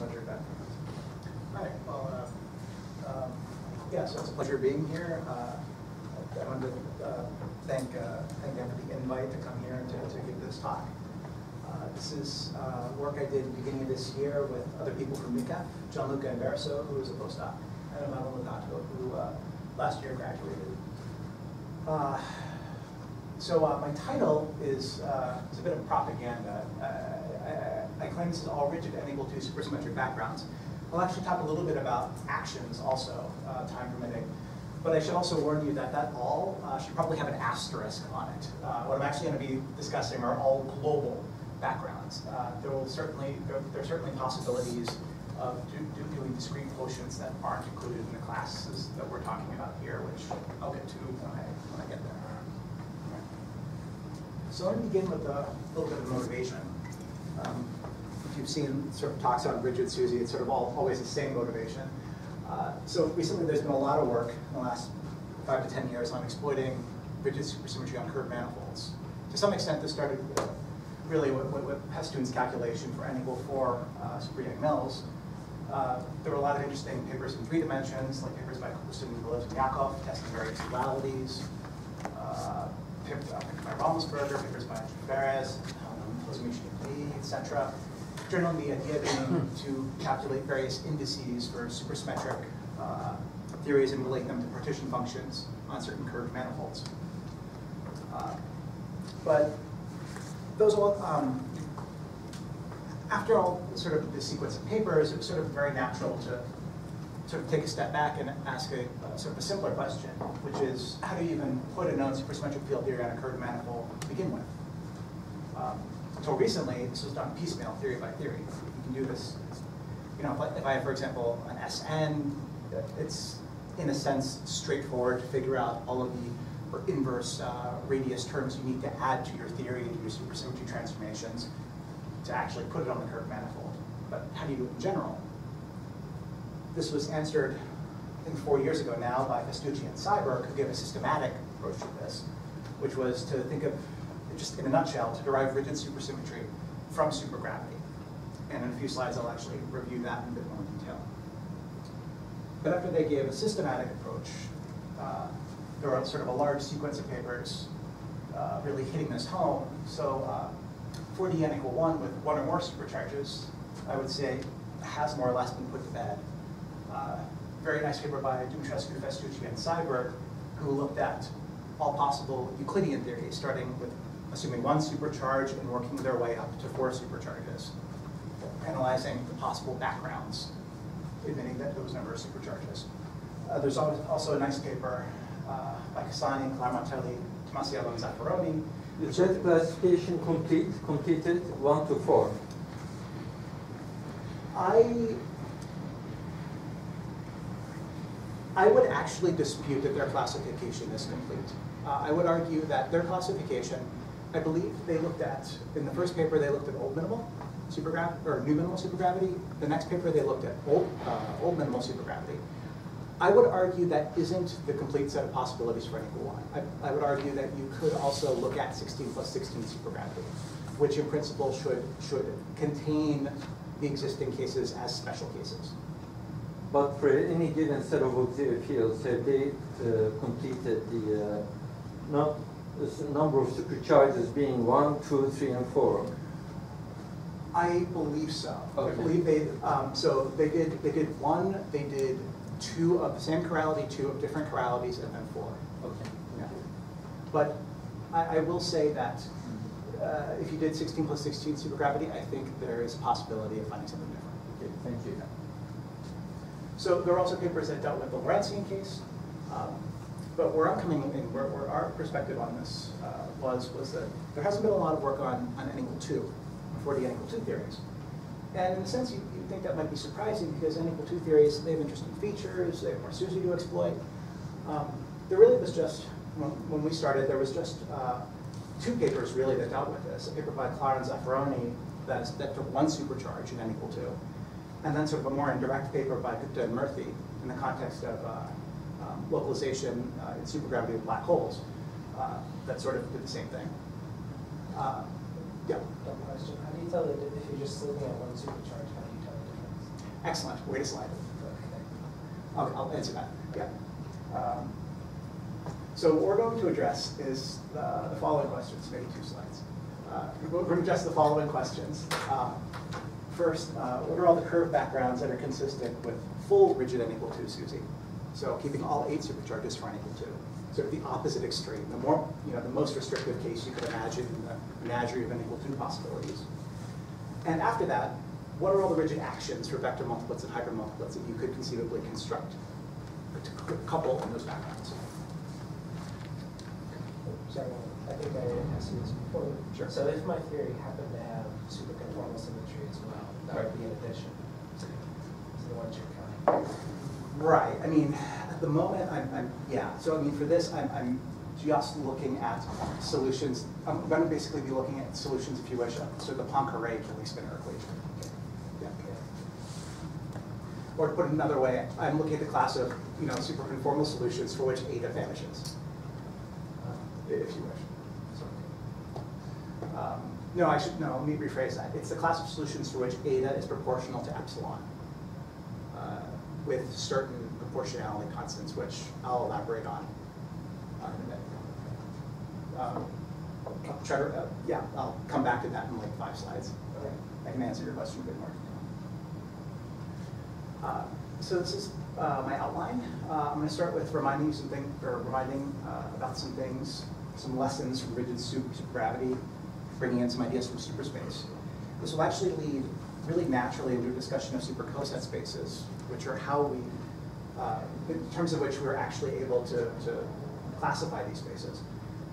All right, well, uh, um, yeah, so it's a pleasure being here. Uh, I wanted to uh, thank, uh, thank them for the invite to come here and to, to give this talk. Uh, This is uh, work I did at the beginning of this year with other people from Nikhef, Gianluca Inverso, who is a postdoc, and Manuel Lodato, who last year graduated. So my title is, is a bit of propaganda. I, claim this is all rigid and equal to supersymmetric backgrounds. I'll actually talk a little bit about actions also, uh, time permitting. But I should also warn you that that all uh, should probably have an asterisk on it. Uh, what I'm actually going to be discussing are all global backgrounds. Uh, there will certainly there, there are certainly possibilities of do, do, doing discrete quotients that aren't included in the classes that we're talking about here, which I'll get to when I when I get there. So let me begin with a little bit of motivation. Um, you've seen sort of talks on rigid SUSY, it's sort of all, always the same motivation. Uh, so recently there's been a lot of work in the last five to 10 years on exploiting rigid supersymmetry on curved manifolds. To some extent, this started with really with, with, with calculation for n equal 4 uh, super Yang-Mills. Uh, there were a lot of interesting papers in three dimensions, like papers by Kapustin, and Yakov, testing various dualities. Uh, papers by Römelsberger, papers by Perez, um, Hosomichi Lee, etc. Generally, the idea being to calculate various indices for supersymmetric uh, theories and relate them to partition functions on certain curved manifolds. Uh, but those all, um, after all sort of the sequence of papers, it was sort of very natural to sort of take a step back and ask a, a sort of a simpler question, which is how do you even put a known supersymmetric field theory on a curved manifold to begin with? Um, until recently, this was done piecemeal, theory by theory. You can do this, you know, if I, have, for example, an SN, it's in a sense straightforward to figure out all of the inverse uh, radius terms you need to add to your theory, to your supersymmetry transformations, to actually put it on the curved manifold. But how do you do it in general? This was answered, I think, four years ago now by Festuccia and Seiberg, who gave a systematic approach to this, which was to think of, just in a nutshell, to derive rigid supersymmetry from supergravity. And in a few slides, I'll actually review that in a bit more detail. But after they gave a systematic approach, uh, there were sort of a large sequence of papers uh, really hitting this home. So uh, for d n equal 1 with one or more supercharges, I would say has more or less been put to bed. Uh, very nice paper by Dumitrescu, Festuccia, and Seiberg, who looked at all possible Euclidean theories, starting with assuming one supercharge and working their way up to four supercharges, analyzing the possible backgrounds, admitting that those number of supercharges. Uh, there's also a nice paper uh, by Cassani, Klare-Martelli, Tomasiello, and Zaffaroni. Is that classification complete, completed, one to four? I I would actually dispute that their classification is complete. Uh, I would argue that their classification, I believe they looked at, in the first paper they looked at old minimal supergravity, or new minimal supergravity. The next paper they looked at old, uh, old minimal supergravity. I would argue that isn't the complete set of possibilities for n equal 1. I, I would argue that you could also look at 16 plus 16 supergravity, which in principle should, should contain the existing cases as special cases. But for any given set of auxiliary fields, have they uh, completed the uh, not, this number of supercharges being one, two, three, and four? I believe so. Okay. I believe they, um, so they did, they did one, they did two of the same chirality, two of different chiralities, and then four. Okay. Yeah. But I, I will say that uh, if you did 16 plus 16 supergravity, I think there is a possibility of finding something different. Okay, thank you. So there are also papers that dealt with the Lorentzian case. Um, but where I'm coming in, where, where our perspective on this uh, was, was that there hasn't been a lot of work on, on n equal 2, for the n equal 2 theories. And in a sense, you, you think that might be surprising because n equal 2 theories, they have interesting features, they have more SUSY to exploit. Um, there really was just, when, when we started, there was just uh, two papers really that dealt with this. A paper by Klare and Zaffaroni that took one supercharge in n equal 2, and then sort of a more indirect paper by Gupta and Murthy in the context of uh, um, localization uh, in supergravity of black holes uh, that sort of did the same thing. Uh, yeah. Dumb question. How do you tell that if you're just looking at one supercharge, how do you tell the difference? Excellent, wait a slide. Okay, I'll answer that, yeah. Um, So what we're going to address is the the following questions, maybe two slides. Uh, We're going to address the following questions. Um, First, uh, what are all the curve backgrounds that are consistent with full rigid n equal two SUSY? So keeping all eight supercharges for n equal two, sort of the opposite extreme, the more, you know, the most restrictive case you could imagine in the menagerie of n equal two possibilities. And after that, what are all the rigid actions for vector multiplets and hypermultiplets that you could conceivably construct to couple in those backgrounds? Sorry, I think I asked you this before. Sure. So if my theory happened to have superconformal symmetry as well, that would be in addition to to the ones you're counting. Right, I mean, at the moment, I'm, I'm, yeah, so I mean, for this, I'm, I'm just looking at solutions, I'm gonna basically be looking at solutions, if you wish, so the Poincaré Killing spinor equation. Or to put it another way, I'm looking at the class of, you know, superconformal solutions for which eta vanishes, uh, if you wish. So, um, No, I should, no, let me rephrase that. It's the class of solutions for which eta is proportional to epsilon with certain proportionality constants, which I'll elaborate on uh, in a minute. Um, I'll try to, uh, yeah, I'll come back to that in like five slides. Okay. I can answer your question a bit more. Uh, So this is uh, my outline. Uh, I'm going to start with reminding you something, or reminding uh, about some things, some lessons from rigid soup gravity, bringing in some ideas from superspace. This will actually lead really naturally into a discussion of super coset spaces, which are how we, uh, in terms of which we're actually able to, to classify these spaces.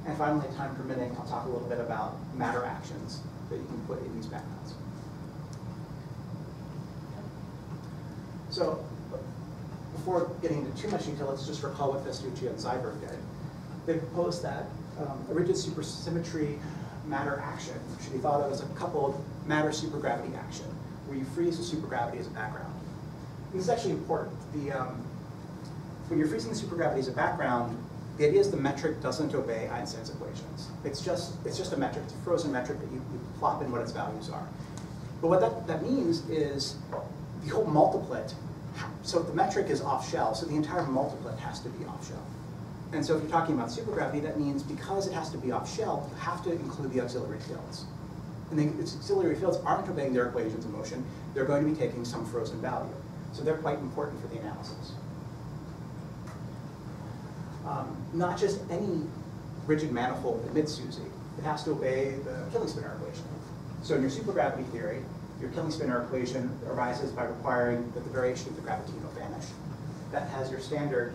And finally, time permitting, I'll talk a little bit about matter actions that you can put in these backgrounds. So before getting into too much detail, let's just recall what Festuccia and Seiberg did. They proposed that um, a rigid supersymmetry matter action should be thought of as a coupled matter supergravity action, where you freeze the supergravity as a background. This is actually important. The, um, when you're freezing the supergravity as a background, the idea is the metric doesn't obey Einstein's equations. It's just, it's just a metric, it's a frozen metric that you, you plop in what its values are. But what that, that means is the whole multiplet, so the metric is off shell, so the entire multiplet has to be off shell. And so if you're talking about supergravity, that means because it has to be off shell, you have to include the auxiliary fields. And the auxiliary fields aren't obeying their equations of motion, they're going to be taking some frozen value. So they're quite important for the analysis. Um, not just any rigid manifold admits SUSY, it has to obey the Killing spinor equation. So in your supergravity theory, your Killing spinor equation arises by requiring that the variation of the gravitino vanish. That has your standard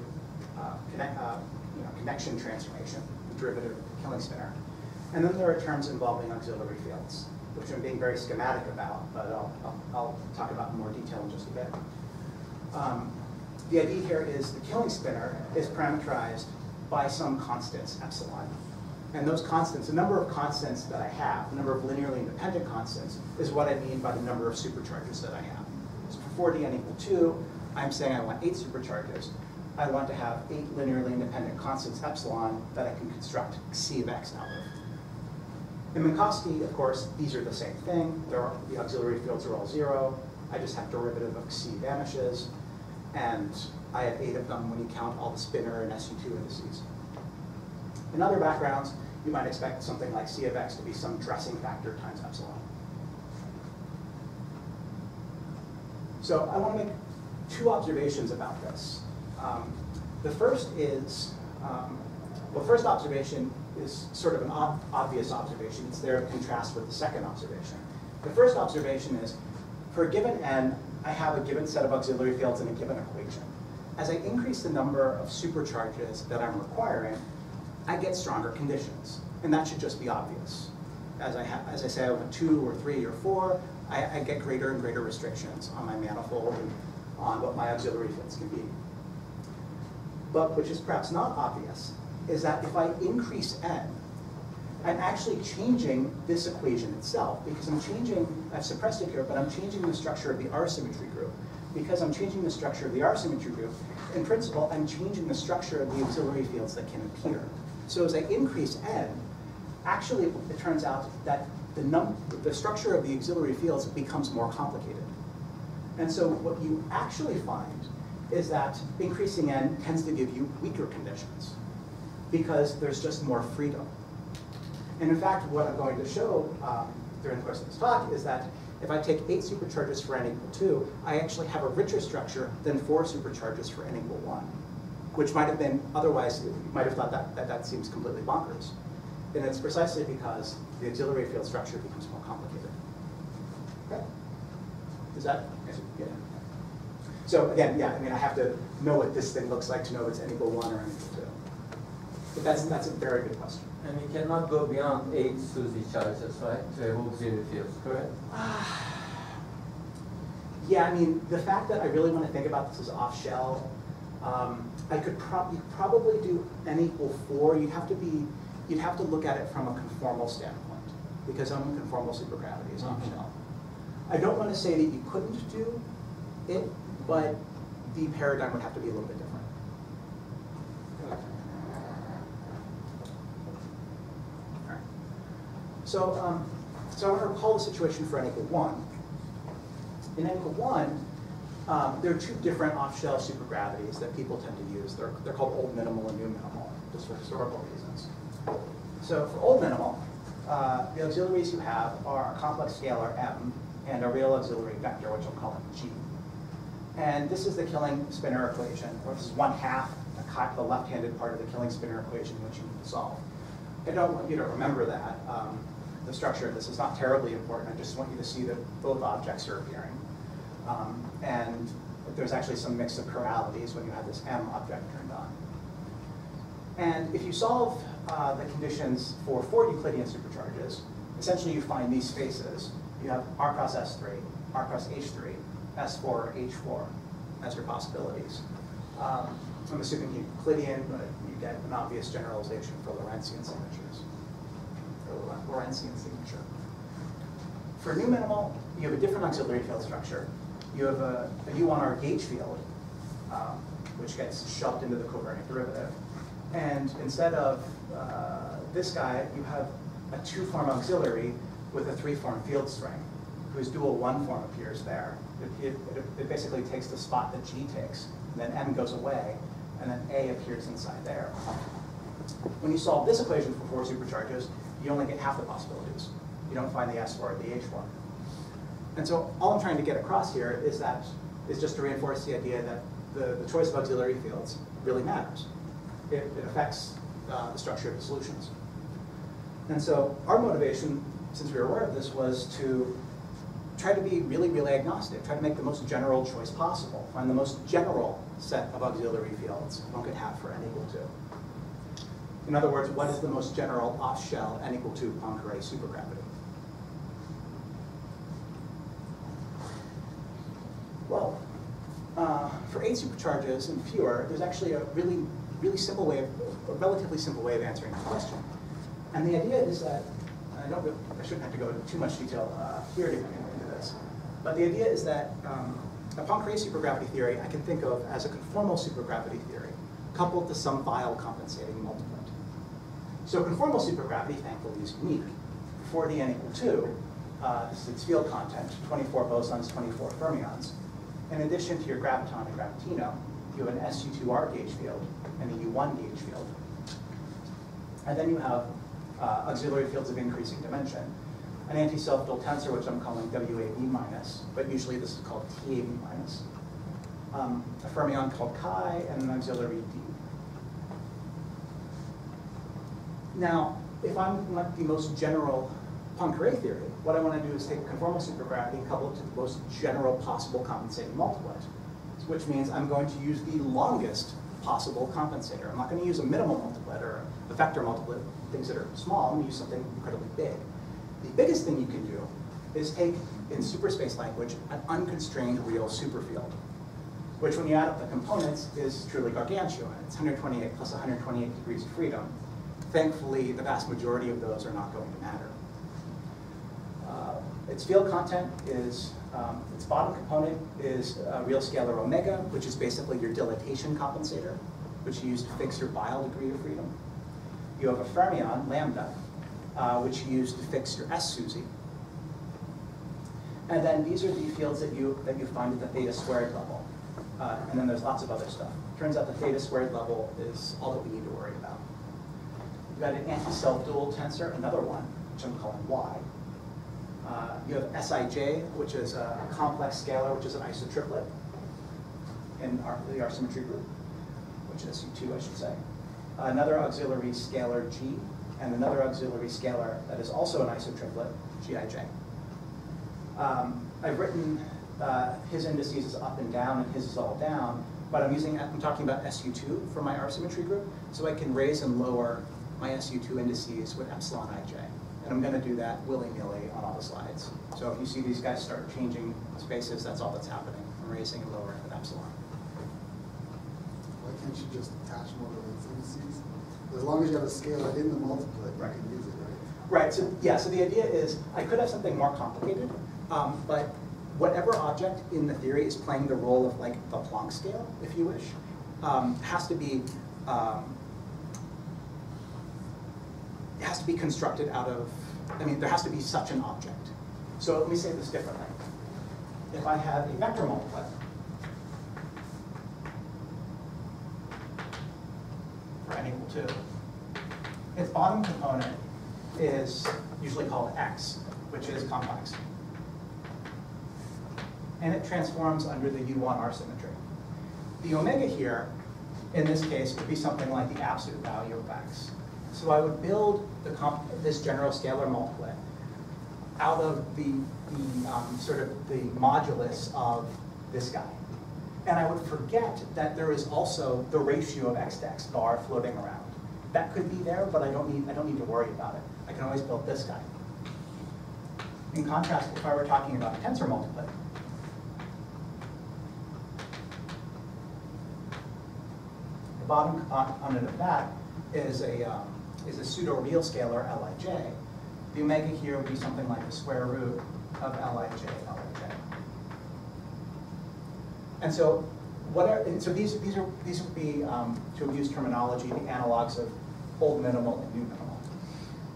uh, connect, uh, you know, connection transformation, the derivative of the Killing spinor. And then there are terms involving auxiliary fields, which I'm being very schematic about, but I'll, I'll, I'll talk about in more detail in just a bit. Um, the idea here is the killing spinor is parameterized by some constants, epsilon. And those constants, the number of constants that I have, the number of linearly independent constants, is what I mean by the number of supercharges that I have. So for 4dn equal 2, I'm saying I want 8 supercharges. I want to have 8 linearly independent constants, epsilon, that I can construct c of x out of. In Minkowski, of course, these are the same thing. Are, the auxiliary fields are all zero. I just have derivative of c vanishes. And I have eight of them when you count all the spinor and SU2 indices. In other backgrounds, you might expect something like c of x to be some dressing factor times epsilon. So I want to make two observations about this. Um, the first is, um, well, first observation is sort of an ob obvious observation. It's there in contrast with the second observation. The first observation is, for a given n, I have a given set of auxiliary fields in a given equation. As I increase the number of supercharges that I'm requiring, I get stronger conditions. And that should just be obvious. As I, have, as I say, I have two or three or four, I, I get greater and greater restrictions on my manifold and on what my auxiliary fields can be. But which is perhaps not obvious, is that if I increase n, I'm actually changing this equation itself because I'm changing, I've suppressed it here, but I'm changing the structure of the R symmetry group. Because I'm changing the structure of the R symmetry group, in principle, I'm changing the structure of the auxiliary fields that can appear. So as I increase n, actually it turns out that the, num the structure of the auxiliary fields becomes more complicated. And so what you actually find is that increasing n tends to give you weaker conditions because there's just more freedom. And in fact, what I'm going to show um, during the course of this talk is that if I take eight supercharges for n equal two, I actually have a richer structure than four supercharges for n equal one, which might have been, otherwise, you might have thought that that, that seems completely bonkers. And it's precisely because the auxiliary field structure becomes more complicated. Okay? Does that? Yeah. So again, yeah, I mean, I have to know what this thing looks like to know if it's n equal one or n equal two. But that's, that's a very good question. And you cannot go beyond eight SUSY charges, right, to have zero fields, correct? Yeah, I mean, the fact that I really want to think about this as off-shell, um, I could prob, probably do n equal four. You'd have to be, you'd have to look at it from a conformal standpoint, because unconformal supergravity is off-shell. I don't want to say that you couldn't do it, but the paradigm would have to be a little bit different. Alright. So, um, so I want to recall the situation for n equal one. In n equal one, um, there are two different off-shell supergravities that people tend to use. They're, they're called old minimal and new minimal, just for historical reasons. So for old minimal, uh, the auxiliaries you have are a complex scalar m and a real auxiliary vector, which I'll call it g. And this is the Killing spinor equation, or this is one half, the left-handed part of the Killing spinor equation which you need to solve. I don't want you to remember that. Um, the structure of this is not terribly important. I just want you to see that both objects are appearing. Um, and there's actually some mix of chiralities when you have this M object turned on. And if you solve uh, the conditions for four Euclidean supercharges, essentially you find these spaces. You have R cross S3, R cross H3, S4, H4 as your possibilities. Um, I'm assuming Euclidean, but you get an obvious generalization for Lorentzian signatures. Or Lorentzian signature. For new minimal, you have a different auxiliary field structure. You have a, a U1R gauge field, um, which gets shoved into the covariant derivative. And instead of uh, this guy, you have a two-form auxiliary with a three-form field string, whose dual one form appears there. It, it- it basically takes the spot that G takes, and then M goes away, and then A appears inside there. When you solve this equation for four supercharges, you only get half the possibilities. You don't find the S4 or the H1. And so all I'm trying to get across here is that, is just to reinforce the idea that the, the choice of auxiliary fields really matters. It, it affects uh, the structure of the solutions. And so our motivation, since we were aware of this, was to try to be really, really agnostic, try to make the most general choice possible, find the most general set of auxiliary fields one could have for n equal to. In other words, what is the most general off-shell n equal to Poincare supergravity? Well, uh, for eight supercharges and fewer, there's actually a really, really simple way, of, a relatively simple way of answering the question. And the idea is that, I don't, really- I shouldn't have to go into too much detail uh, here to into this, but the idea is that um, a Poincare supergravity theory I can think of as a conformal supergravity theory coupled to some Weyl compensating multiplet. So conformal supergravity, thankfully, is unique. For the n equal two, uh, this is its field content, 24 bosons, 24 fermions. In addition to your graviton and gravitino, you have an SU2R gauge field and a U1 gauge field. And then you have uh, auxiliary fields of increasing dimension. An anti-self-dual tensor, which I'm calling WAB minus, but usually this is called TAB minus. Um, a fermion called chi, and an auxiliary Now, if I'm want the most general Poincare theory, what I want to do is take conformal supergravity and couple it to the most general possible compensating multiplet, which means I'm going to use the longest possible compensator. I'm not going to use a minimal multiplet or a vector multiplet, things that are small. I'm going to use something incredibly big. The biggest thing you can do is take, in superspace language, an unconstrained real superfield, which when you add up the components is truly gargantuan. It's 128 plus 128 degrees of freedom. Thankfully, the vast majority of those are not going to matter. Uh, Its field content is, um, its bottom component is a real scalar omega, which is basically your dilatation compensator, which you use to fix your Weyl degree of freedom. You have a fermion, lambda, uh, which you use to fix your S SUSY. And then these are the fields that you, that you find at the theta squared level. Uh, and then there's lots of other stuff. Turns out the theta squared level is all that we need to worry about. You've got an anti-self dual tensor, another one, which I'm calling Y. Uh, you have Sij, which is a complex scalar, which is an isotriplet in our, the R symmetry group, which is U2, I should say. Another auxiliary scalar G, and another auxiliary scalar that is also an isotriplet, Gij. Um, I've written uh, his indices is up and down, and his is all down, but I'm using, I'm talking about SU2 for my R symmetry group, so I can raise and lower my SU2 indices with epsilon ij. And I'm going to do that willy-nilly on all the slides. So if you see these guys start changing spaces, that's all that's happening. I'm raising and lowering with epsilon. Why can't you just attach more of those indices? As long as you have a scalar in the multiplet, you Right. can use it, right? Right, so, yeah, so the idea is, I could have something more complicated, um, but whatever object in the theory is playing the role of like the Planck scale, if you wish, um, has to be, um, it has to be constructed out of, I mean, there has to be such an object. So let me say this differently. If I have a vector multiplet, for n equal two, its bottom component is usually called x, which is complex. And it transforms under the U1R symmetry. The omega here, in this case, would be something like the absolute value of x. So I would build this general scalar multiplet out of the, the um, sort of the modulus of this guy. And I would forget that there is also the ratio of x to x bar floating around. That could be there, but I don't need, I don't need to worry about it. I can always build this guy. In contrast, if I were talking about a tensor multiplet, the bottom component of that is a, um, is a pseudo-real scalar Lij. The omega here would be something like the square root of Lij, Lij. And so, what are, so these, these are, these would be, um, to use terminology, the analogs of old minimal and new minimal.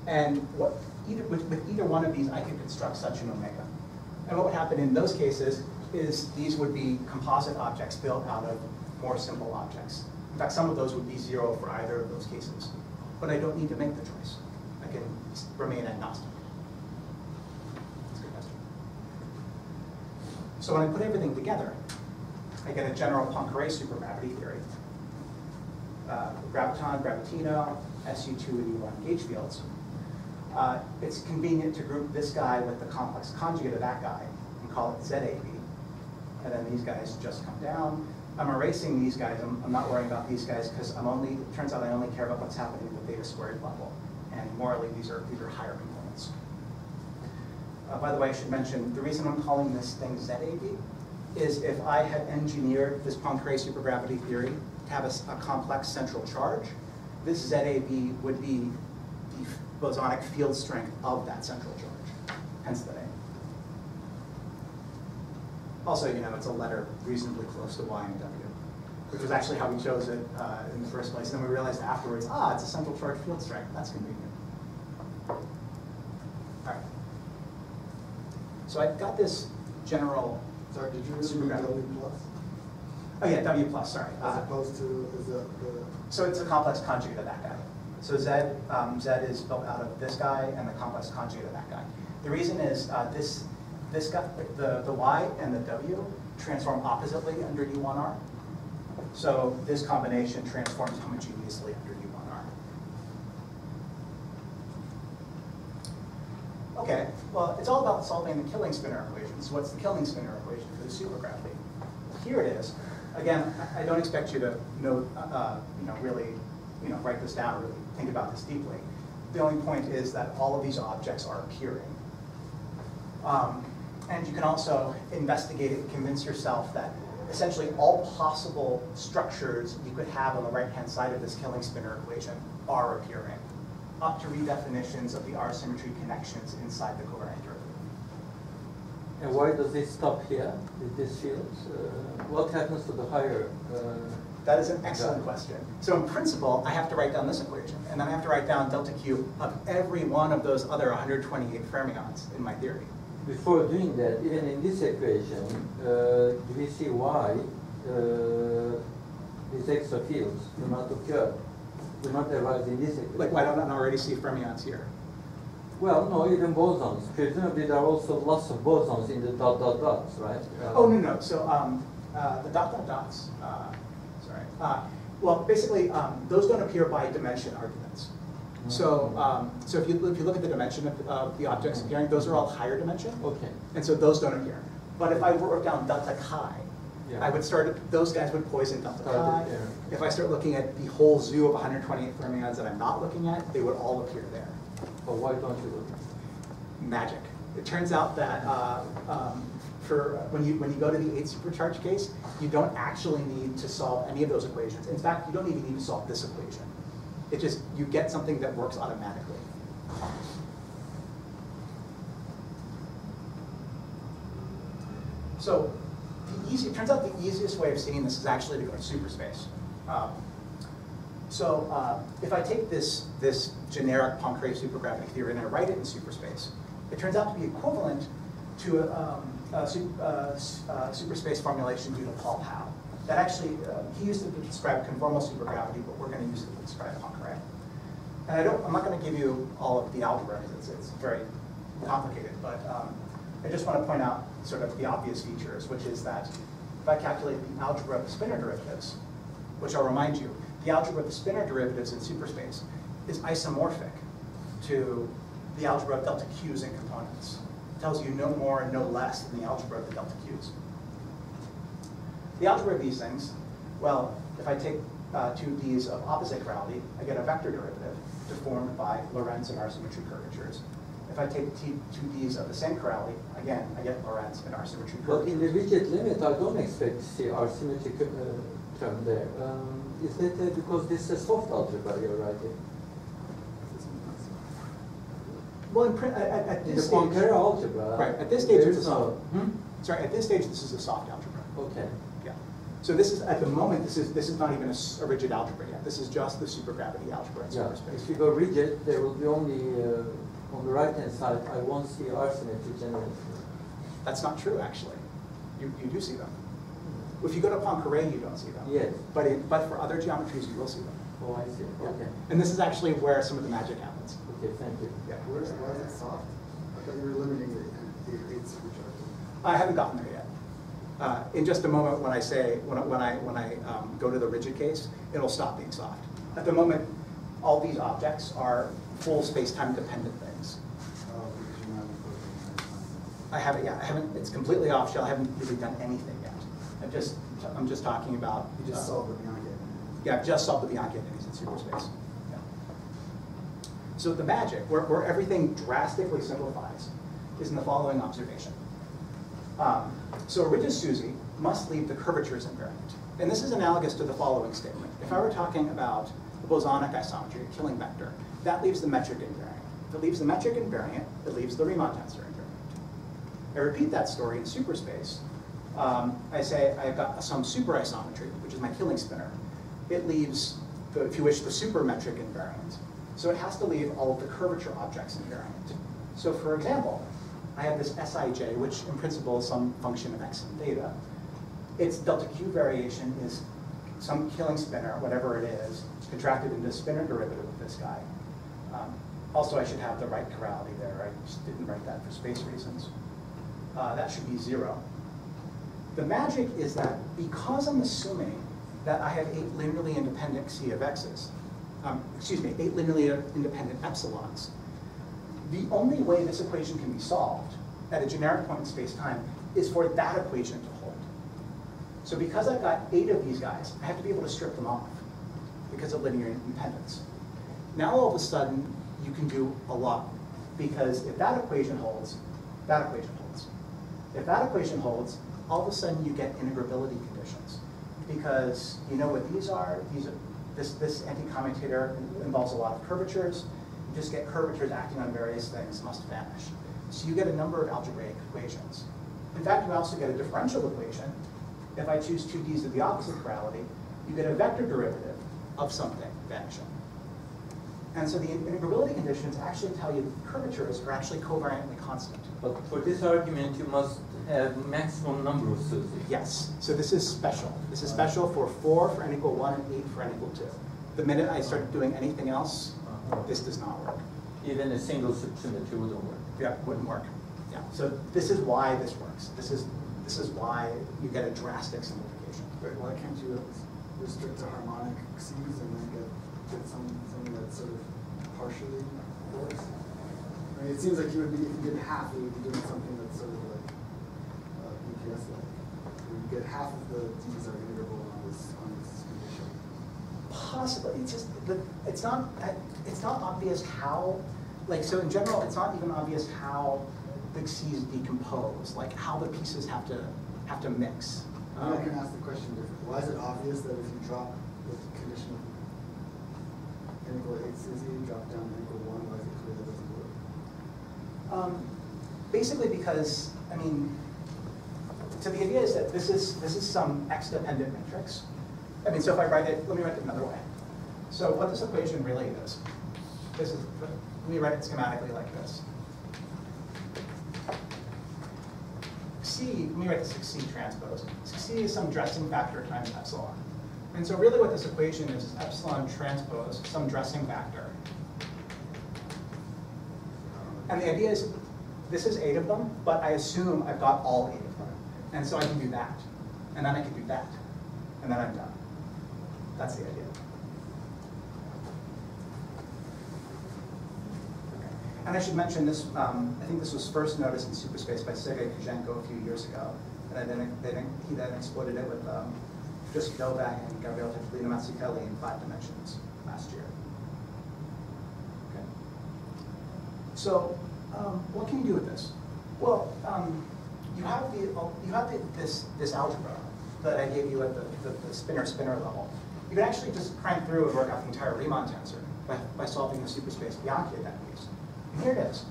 And what, either, with, with either one of these, I could construct such an omega. And what would happen in those cases is these would be composite objects built out of more simple objects. In fact, some of those would be zero for either of those cases. But I don't need to make the choice. I can remain agnostic. That's a good question. So when I put everything together, I get a general Poincare supergravity theory. Uh, graviton, gravitino, SU2 and U1 gauge fields. Uh, it's convenient to group this guy with the complex conjugate of that guy and call it ZAB. And then these guys just come down. I'm erasing these guys. I'm, I'm not worrying about these guys because I'm only, it turns out I only care about what's happening at the theta squared level. And morally, these are, these are higher components. Uh, by the way, I should mention, the reason I'm calling this thing ZAB is if I had engineered this Poincare supergravity theory to have a complex central charge, this ZAB would be the bosonic field strength of that central charge, hence the name. Also, you know, it's a letter reasonably close to Y and W, which was actually how we chose it uh, in the first place. And then we realized afterwards, ah, it's a central charge field strength. That's convenient. All right. So I've got this general, Sorry, did you really. W plus? oh yeah, W plus, sorry. As Uh, opposed to, is the, the, So it's a complex conjugate of that guy. So Z, um, Z is built out of this guy and the complex conjugate of that guy. The reason is uh, this, this guy, the, the Y and the W transform oppositely under U1R. So this combination transforms homogeneously under U1R. Okay, well, it's all about solving the Killing spinor equation. So what's the Killing spinor equation for the supergravity? Here it is. Again, I- don't expect you to know, uh, you know, really, you know, write this down, or really think about this deeply. The only point is that all of these objects are appearing. Um, And you can also investigate it and convince yourself that essentially all possible structures you could have on the right-hand side of this Killing spinor equation are appearing, up to redefinitions of the R symmetry connections inside the covariant derivative. And why does it stop here, with these fields? Uh, What happens to the higher? uh, That is an excellent question. So in principle, I have to write down this equation, and then I have to write down delta Q of every one of those other 128 fermions in my theory. Before doing that, even in this equation, uh, do we see why uh, these extra fields do not occur, do not arise in this equation? Like, why don't I already see fermions here? Well, no, even bosons. Presumably there are also lots of bosons in the dot dot dots, right? Uh, Oh, no, no, so, um, uh, the dot dot dots, uh, sorry. Uh, well, basically, um, those don't appear by dimension arguments. So, um, so if you, if you look at the dimension of, the objects appearing, those are all higher dimension. Okay. And so those don't appear. But if I wrote down delta chi, Yeah. I would start, those guys would poison delta chi. it there. If I start looking at the whole zoo of 128 fermions that I'm not looking at, they would all appear there. But why don't you look? Magic. It turns out that uh, um, for, when you, when you go to the eight supercharge case, you don't actually need to solve any of those equations. In fact, you don't even need to solve this equation. It just, you get something that works automatically. So the easy, it turns out the easiest way of seeing this is actually to go to superspace. Um, so uh, if I take this, this generic Poincare supergravity theory and I write it in superspace, it turns out to be equivalent to a, um, a uh, uh, superspace formulation due to Paul Howe. That actually, uh, he used it to describe conformal supergravity, but we're going to use it to describe Poincare. And I don't, I'm not going to give you all of the algebra it's, it's very complicated, but um, I just want to point out sort of the obvious features, which is that if I calculate the algebra of the spinor derivatives, which I'll remind you, the algebra of the spinor derivatives in superspace is isomorphic to the algebra of delta q's in components. It tells you no more and no less than the algebra of the delta q's. The algebra of these things, well, if I take uh, two d's of opposite chirality, I get a vector derivative deformed by Lorentz and R symmetry curvatures. If I take t, two d's of the same chirality, again, I get Lorentz and R symmetry But in the rigid limit, I don't expect to see our symmetric uh, term there. Um, is that uh, because this is a soft algebra you're writing? Well, in print, at, at- In the this stage, algebra. Right, at this stage, it's a soft. Hmm? sorry, at this stage, this is a soft algebra. Okay. Yeah. So this is, at the moment, this is, this is not even a rigid algebra yet. This is just the supergravity algebra in Yeah. superspace. If you go rigid, there will be only uh, on the right hand side. I won't see R symmetry generated. That's not true, actually. You, you do see them. If you go to Poincare, you don't see them. Yes. But, in, but for other geometries, you will see them. Oh, I see. Yeah. Okay. And this is actually where some of the magic happens. Okay. Thank you. Yeah. Where is, why is it soft? I thought you were limiting the, the eight supercharges. I haven't gotten there yet. Uh, in just a moment, when I say, when I, when I, when I um, go to the rigid case, it'll stop being soft. At the moment, all these objects are full space-time dependent things. Because you're not encoding. I haven't, yeah, I haven't, it's completely off shell, I haven't really done anything yet. I'm just, I'm just talking about. You just uh, solved the Bianchi. Yeah, I've just solved the Bianchi identities in superspace. Yeah. So the magic, where, where everything drastically simplifies, is in the following observation. Um, so a rigid SUSY must leave the curvatures invariant. And this is analogous to the following statement. If I were talking about the bosonic isometry, a killing vector, that leaves the metric invariant. If it leaves the metric invariant, it leaves the Riemann tensor invariant. I repeat that story in superspace. Um, I say I've got some super isometry, which is my killing spinor. It leaves, the, if you wish, the supermetric invariant. So it has to leave all of the curvature objects invariant. So for example, I have this Sij, which in principle is some function of x and theta. Its delta q variation is some killing spinor, whatever it is, contracted into a spinor derivative of this guy. Um, also, I should have the right chirality there. I just didn't write that for space reasons. Uh, that should be zero. The magic is that because I'm assuming that I have eight linearly independent C of x's, um, excuse me, eight linearly independent epsilons, the only way this equation can be solved at a generic point in space-time is for that equation to hold. So because I've got eight of these guys, I have to be able to strip them off because of linear independence. Now all of a sudden, you can do a lot because if that equation holds, that equation holds. If that equation holds, all of a sudden you get integrability conditions because you know what these are. These are this this anti-commutator involves a lot of curvatures. Just get curvatures acting on various things must vanish. So you get a number of algebraic equations. In fact, you also get a differential equation. If I choose two d's of the opposite chirality, you get a vector derivative of something vanishing. And so the integrability conditions actually tell you that curvatures are actually covariantly constant. But for this argument, you must have maximum number of SUSY. Yes, so this is special. This is special for four for n equal one and eight for n equal two. The minute I start doing anything else, this does not work. Even a single subsymmetry wouldn't work. Yeah, wouldn't work. Yeah, so this is why this works. This is, this is why you get a drastic simplification. But why can't you restrict to harmonic C's and then get, get some, something that sort of partially works? I mean, it seems like you would be, if you did half, you would be doing something that's sort of like, uh, BPS-like. You get half of the D's are integrable on this, on this condition. Possibly, it's just, the, it's not, it's not obvious how, like, so in general, it's not even obvious how the C's decompose, like how the pieces have to, have to mix. Maybe I can Um, ask the question differently. Why is it obvious that if you drop the condition of n equal eight SUSY, drop down n equal one, why is it clear that doesn't work? Um, Basically because, I mean, so the idea is that this is, this is some x-dependent matrix. I mean, so if I write it, let me write it another way. So what this equation really is, this is, let me write it schematically like this. C, let me write this as C transpose. C is some dressing factor times epsilon. And so really what this equation is, is epsilon transpose some dressing factor and the idea is, this is eight of them, but I assume I've got all eight of them. And so I can do that, and then I can do that, and then I'm done. That's the idea. Okay. And I should mention this, um, I think this was first noticed in Superspace by Sergei Kuzenko a few years ago. And then, then he then exploited it with um, Joseph Novak and Gabriele Tartaglino Mazzucchelli in five dimensions last year. Okay. So, um, what can you do with this? Well, um, you have the you have the, this this algebra that I gave you at the, the, the spinor spinor level. You can actually just crank through and work out the entire Riemann tensor by, by solving the superspace Bianchi identities. And here it is.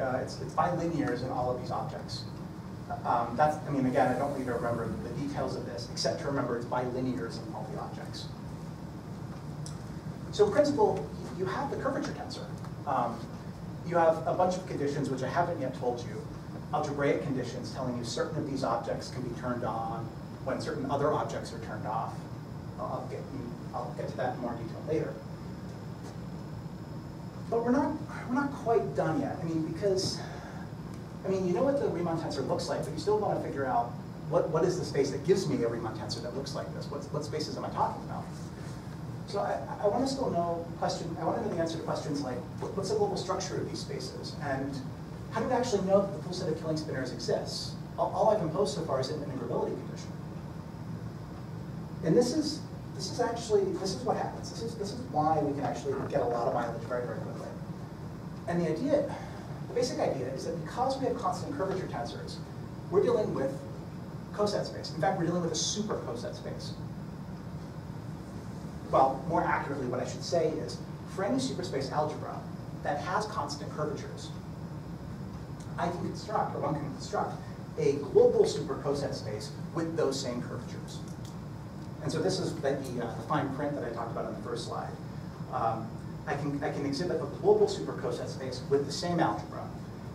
Uh, it's, it's bilinears in all of these objects. Um, that's, I mean, again, I don't need to remember the details of this, except to remember it's bilinears in all the objects. So in principle, you have the curvature tensor. Um, you have a bunch of conditions which I haven't yet told you. Algebraic conditions telling you certain of these objects can be turned on when certain other objects are turned off. I'll get, I'll get to that in more detail later. But we're not, we're not quite done yet. I mean, because, I mean, you know what the Riemann tensor looks like, but you still want to figure out what, what is the space that gives me a Riemann tensor that looks like this? What, what spaces am I talking about? So I, I want to still know question. I want to know the answer to questions like what, what's the global structure of these spaces, and how do we actually know that the full set of killing spinors exists? All, all I've imposed so far is an integrability condition. And this is this is actually this is what happens. This is this is why we can actually get a lot of mileage very very quickly. And the idea, the basic idea is that because we have constant curvature tensors, we're dealing with coset space. In fact, we're dealing with a super coset space well, more accurately, what I should say is, for any superspace algebra that has constant curvatures, I can construct, or one can construct, a global super coset space with those same curvatures. And so this is the, the, uh, the fine print that I talked about on the first slide. Um, I, can, I can exhibit a global super coset space with the same algebra.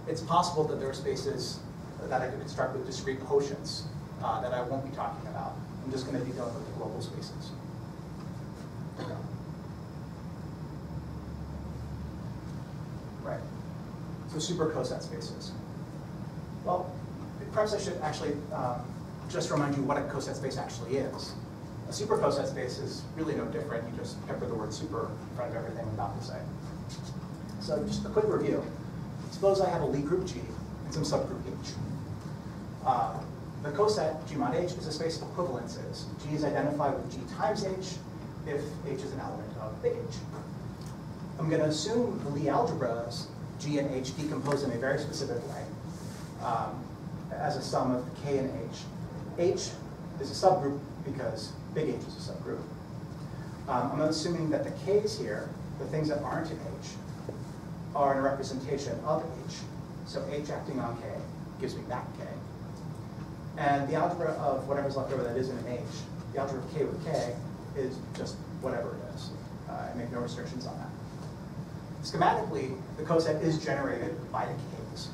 It's possible that there are spaces that I could construct with discrete quotients uh, that I won't be talking about. I'm just going to be dealing with the global spaces. Right. So super coset spaces. Well, perhaps I should actually um, just remind you what a coset space actually is. A super coset space is really no different. You just pepper the word super in front of everything without the say. So just a quick review. Suppose I have a Lie group G and some subgroup H. Uh, the coset G mod H is a space of equivalences. G is identified with G times H if H is an element of big H. I'm going to assume the Lie algebras, G and H, decompose in a very specific way um, as a sum of K and H. H is a subgroup because big H is a subgroup. Um, I'm assuming that the K's here, the things that aren't in H, are a representation of H. So H acting on K gives me that K. And the algebra of whatever's left over that isn't an H, the algebra of K with K, is just whatever it is. Uh, I make no restrictions on that. schematically, the coset is generated by the Ks.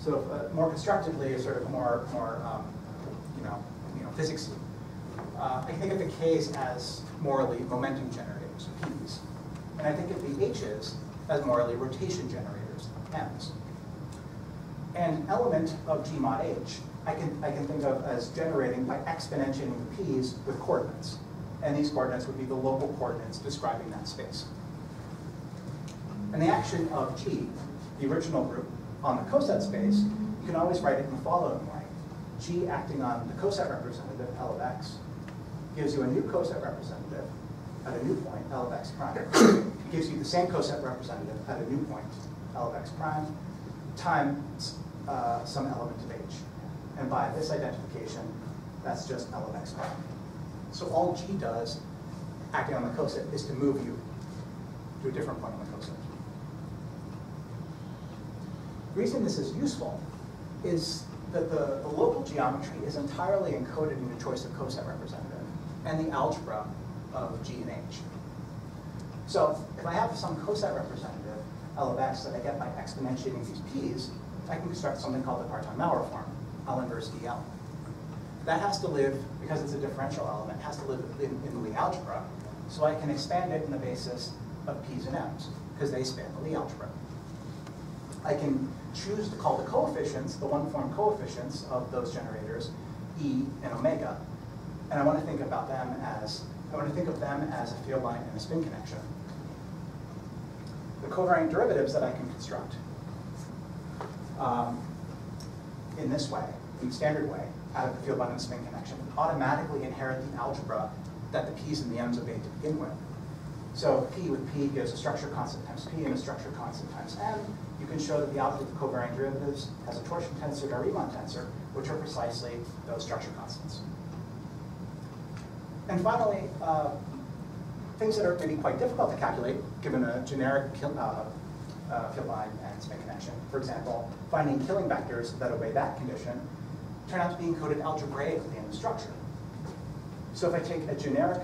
So uh, more constructively, or sort of more, more um, you know, know, uh, I think of the Ks as morally momentum generators, Ps. And I think of the Hs as morally rotation generators, Ms. An element of G mod H, I can, I can think of as generating by exponentiating the Ps with coordinates. And these coordinates would be the local coordinates describing that space. And the action of G, the original group, on the coset space, you can always write it in the following way. G acting on the coset representative, L of x, gives you a new coset representative at a new point, L of x prime. It gives you the same coset representative at a new point, L of x prime, times uh, some element of h. And by this identification, that's just L of x prime. So all G does, acting on the coset, is to move you to a different point on the coset. The reason this is useful is that the, the local geometry is entirely encoded in the choice of coset representative and the algebra of G and H. So if I have some coset representative, L of x, that I get by exponentiating these p's, I can construct something called the Cartan-Maurer form, L inverse dl. That has to live, because it's a differential element, has to live in, in the Lie algebra, so I can expand it in the basis of p's and m's, because they span the Lie algebra. I can choose to call the coefficients, the one-form coefficients of those generators, E and omega. And I want to think about them as, I want to think of them as a vielbein and a spin connection. The covariant derivatives that I can construct um, in this way, in the standard way, out of the vielbein and spin connection, automatically inherit the algebra that the p's and the m's obey to begin with. So P with P gives a structure constant times P and a structure constant times M. You can show that the algebra of the covariant derivatives has a torsion tensor and a Riemann tensor, which are precisely those structure constants. And finally, uh, things that are maybe quite difficult to calculate, given a generic uh, uh, vielbein and spin connection. For example, finding killing vectors that obey that condition turn out to be encoded algebraically in the structure. So if I take a generic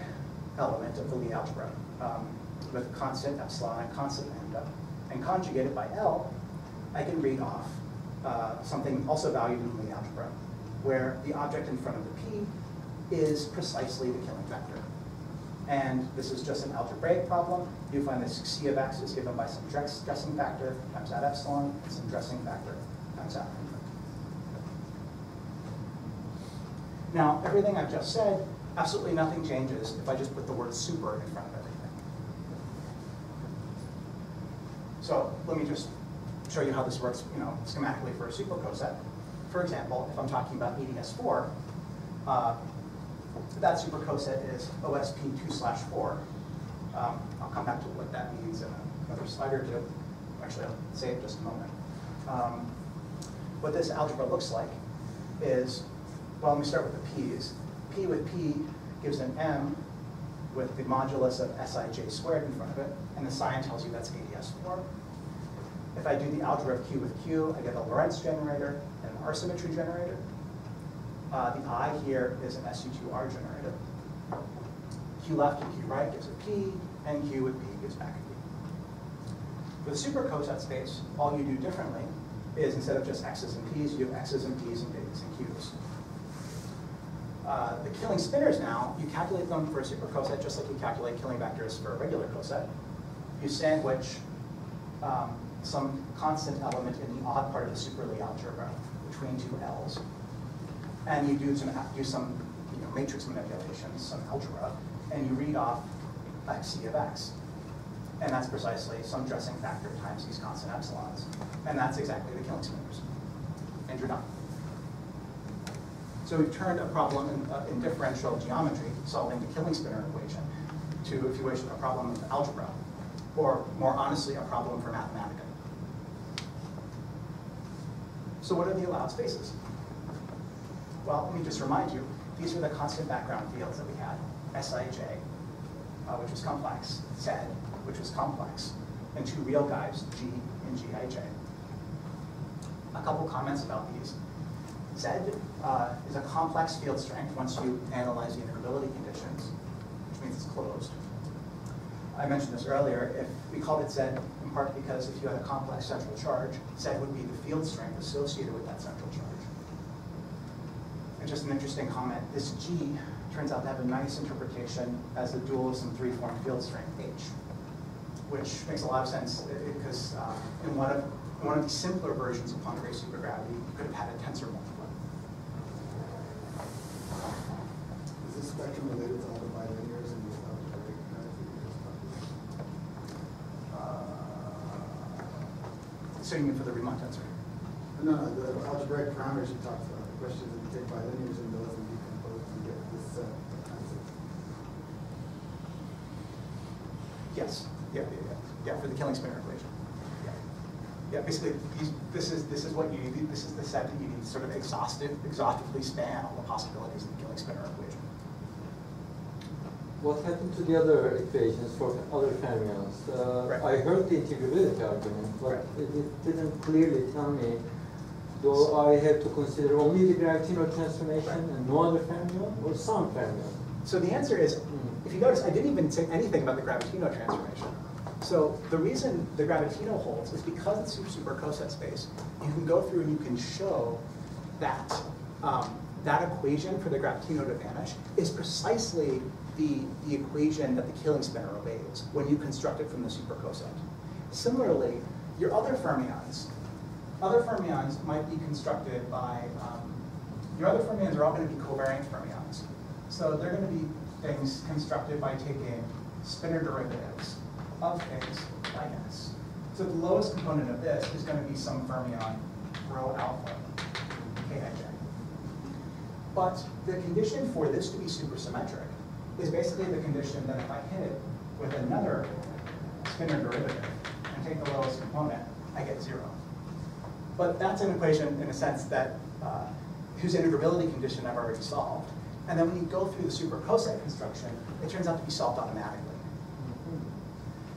element of the Lie algebra um, with constant epsilon and constant lambda, and conjugate it by L, I can read off uh, something also valued in Lie algebra, where the object in front of the P is precisely the killing vector. And this is just an algebraic problem. You find that C of x is given by some dressing factor times that epsilon, and some dressing factor times that lambda. Now, everything I've just said, absolutely nothing changes if I just put the word super in front of everything. So let me just show you how this works, you know, schematically for a super coset. For example, if I'm talking about ADS4, uh, that super coset is OSP2 slash 4. Um, I'll come back to what that means in another slide or two. Actually, I'll say it just a moment. Um, what this algebra looks like is, well, let me start with the p's. P with P gives an M with the modulus of Sij squared in front of it, and the sign tells you that's ADS4. If I do the algebra of Q with Q, I get a Lorentz generator and an R symmetry generator. Uh, the I here is an SU2R generator. Q left and Q right gives a P, and Q with P gives back a P. For the super coset space, all you do differently is instead of just X's and P's, you have X's and P's and B's and Q's. Uh, the killing spinors now, you calculate them for a super coset just like you calculate killing vectors for a regular coset. You sandwich um, some constant element in the odd part of the super Lie algebra between two L's and you do some, do some you know, matrix manipulations, some algebra, and you read off xc of x. And that's precisely some dressing factor times these constant epsilons. And that's exactly the killing spinors. And you're done. So we've turned a problem in, uh, in differential geometry, solving the killing spinor equation, to, if you wish, a problem of algebra, or more honestly, a problem for Mathematica. So what are the allowed spaces? Well, let me just remind you, these are the constant background fields that we had. Sij, uh, which was complex, Z, which was complex, and two real guys, G and Gij. A couple comments about these. Z uh, is a complex field strength once you analyze the integrability conditions, which means it's closed. I mentioned this earlier, if we called it Z in part because if you had a complex central charge, Z would be the field strength associated with that central charge. And just an interesting comment, this G turns out to have a nice interpretation as the dual of some three-form field strength H, which makes a lot of sense because uh, in one of, in one of the simpler versions of Poincare supergravity, you could have had a tensor multiplet. Is this spectrum related to all the bilinears and algebraic guys that you just talked about? Uh, So for the Riemann tensor? No, no, the algebraic parameters you talked about, the question is if you take bilinears and those and decompose and get this set of concepts. Yes, yeah, yeah, yeah, yeah, for the Killing spinor equation. Yeah, Yeah, basically, these, this is, this is what you need, this is the set that you need to sort of exhaustive, exhaustively span all the possibilities in the Killing spinor equation. What happened to the other equations for other fermions? Uh, Right. I heard the integrability argument, but Right. it, it didn't clearly tell me, do I have to consider only the Gravitino transformation Right. and no other fermion, or some fermion? So the answer is, Hmm. if you notice, I didn't even say anything about the Gravitino transformation. So the reason the Gravitino holds is because it's super super coset space, you can go through and you can show that um, that equation for the Gravitino to vanish is precisely the, the equation that the Killing spinor obeys when you construct it from the super coset. Similarly, your other fermions, other fermions might be constructed by, um, your other fermions are all going to be covariant fermions. So they're going to be things constructed by taking spinor derivatives of things like S. So the lowest component of this is going to be some fermion rho alpha, Kij. But the condition for this to be supersymmetric is basically the condition that if I hit it with another spinor derivative and take the lowest component, I get zero. But that's an equation in a sense that, uh, whose integrability condition I've already solved. And then when you go through the super coset construction, it turns out to be solved automatically.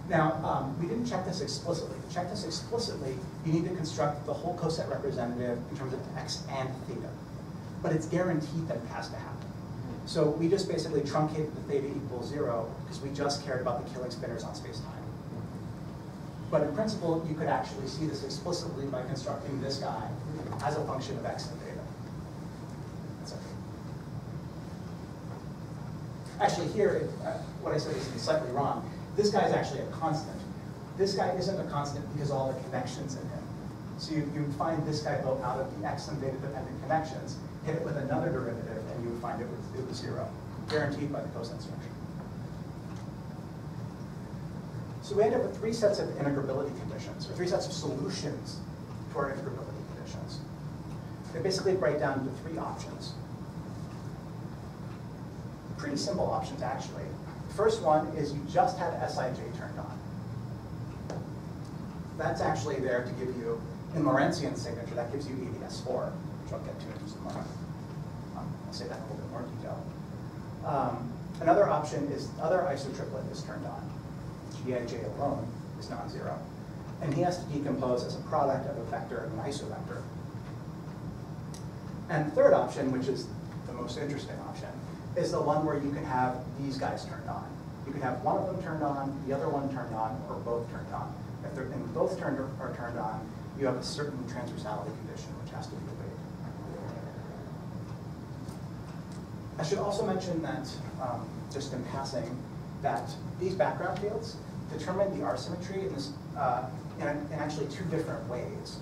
Now, um, we didn't check this explicitly. To check this explicitly, you need to construct the whole coset representative in terms of x and theta. But it's guaranteed that it has to happen. So we just basically truncated the theta equals zero because we just cared about the killing spinors on space-time. But in principle, you could actually see this explicitly by constructing this guy as a function of x and theta. That's it. Actually, here, uh, what I said is slightly wrong. This guy is actually a constant. This guy isn't a constant because all the connections in him. So you, you find this guy built out of the x and theta dependent connections, hit it with another derivative, and you would find it was, it was zero, guaranteed by the coset structure. So we end up with three sets of integrability conditions, or three sets of solutions to our integrability conditions. They basically break down into three options. Pretty simple options, actually. The First one is you just have Sij turned on. That's actually there to give you, in Lorentzian's signature, that gives you ADS4, just a. Um, I'll say that in a little bit more detail. Um, another option is other isotriplet is turned on. Gij alone is non-zero. And he has to decompose as a product of a vector and an isovector. And third option, which is the most interesting option, is the one where you can have these guys turned on. You can have one of them turned on, the other one turned on, or both turned on. If they're, and both turned are turned on, you have a certain transversality condition which has to be obeyed. I should also mention that, um, just in passing, that these background fields determine the R symmetry in, this, uh, in, in actually two different ways.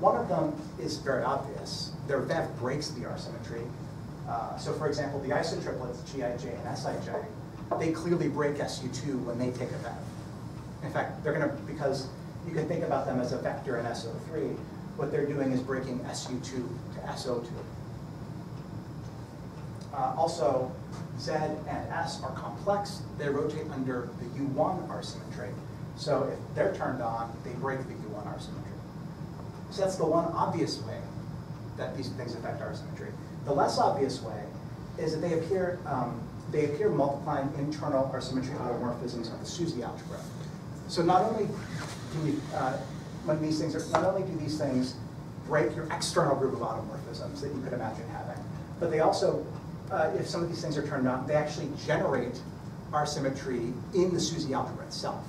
One of them is very obvious. Their VEV breaks the R symmetry. Uh, so for example, the isotriplets, Gij and Sij, they clearly break SU2 when they take a VEV. In fact, they're going to, because you can think about them as a vector in SO3, what they're doing is breaking SU2 to SO2. Uh, also, Z and S are complex. They rotate under the U1 R symmetry. So if they're turned on, they break the U1 R symmetry. So that's the one obvious way that these things affect R symmetry. The less obvious way is that they appear, um, they appear multiplying internal R symmetry automorphisms of the SUSY algebra. So not only do uh, when these things are, not only do these things break your external group of automorphisms that you could imagine having, but they also, uh, if some of these things are turned on, they actually generate R symmetry in the SUSY algebra itself.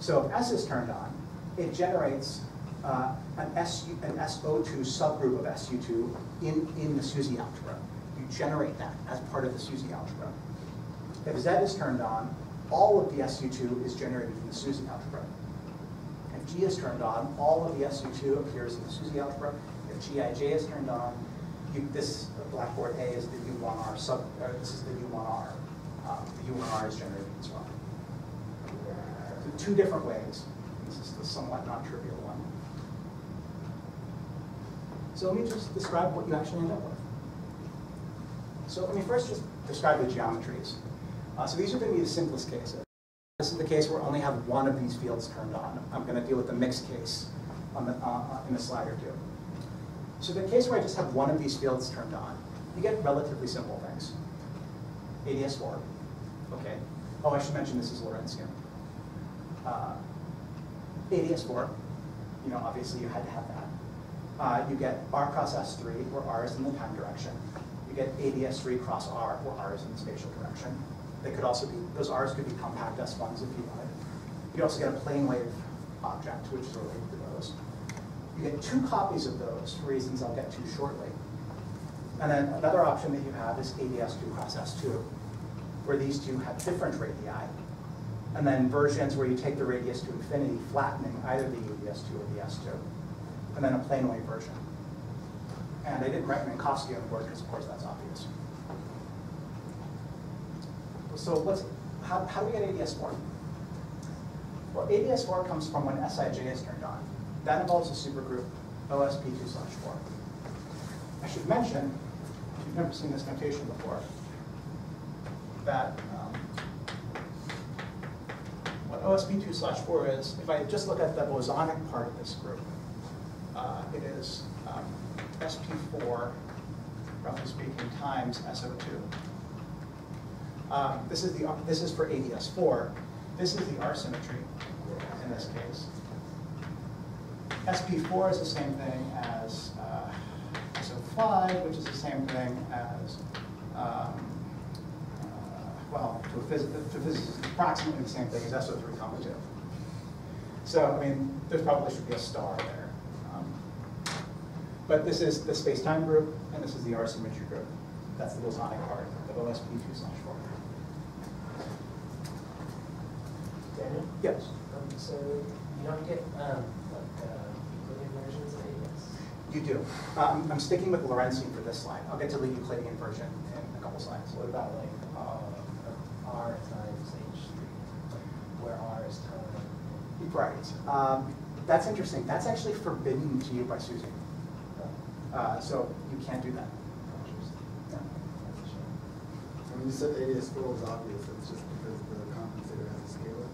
So if S is turned on, it generates uh, an, SU, an SO2 subgroup of SU2 in, in the SUSY algebra. You generate that as part of the SUSY algebra. If Z is turned on, all of the SU2 is generated in the SUSY algebra. If G is turned on, all of the SU2 appears in the SUSY algebra. If GIJ is turned on, you, this Blackboard A is the U1R sub, or this is the U1R. Um, the U1R is generated as well. So two different ways. This is the somewhat non-trivial one. So let me just describe what you actually end up with. So let me first just describe the geometries. Uh, so these are going to be the simplest cases. This is the case where I only have one of these fields turned on. I'm going to deal with the mixed case on the, uh, in a slide or two. So the case where I just have one of these fields turned on, you get relatively simple things. ADS4, okay. Oh, I should mention this is Lorentzian. Uh, ADS4, you know, obviously you had to have that. Uh, you get R cross S3, where R is in the time direction. You get ADS3 cross R, where R is in the spatial direction. They could also be, those R's could be compact S1s if you wanted. You also get a plane wave object, which is related to. You get two copies of those for reasons I'll get to shortly. And then another option that you have is ADS2 cross S2, where these two have different radii. And then versions where you take the radius to infinity, flattening either the ADS2 or the S2. And then a plane version. And I didn't write Minkowski on the board because, of course, that's obvious. So what's, how, how do we get ADS4? Well, ADS4 comes from when Sij is turned on. That involves a supergroup OSP2 slash 4. I should mention, if you've never seen this notation before, that um, what OSP2 slash 4 is, if I just look at the bosonic part of this group, uh, it is um, SP4, roughly speaking, times SO2. Um, this is the this is for ADS4. This is the R symmetry in this case. SP4 is the same thing as uh, SO5, which is the same thing as um, uh, well, to a, phys to physicists, approximately the same thing as SO3 comma 2. So, I mean, there probably should be a star there. Um, but this is the space-time group, and this is the R symmetry group. That's the bosonic part of OSP2 slash 4. Daniel? Yes. Um, so you don't get um, like uh, Euclidean versions of ADS? You do. Um, I'm sticking with Lorentzian for this slide. I'll get to the Euclidean version in a couple slides. What about like uh, R times H3, where R is time? Right. Um, that's interesting. That's actually forbidden to you by SUSY. Uh, so you can't do that. Yeah. mean, you said ADS4 was obvious, it's just because the compensator has a scalar.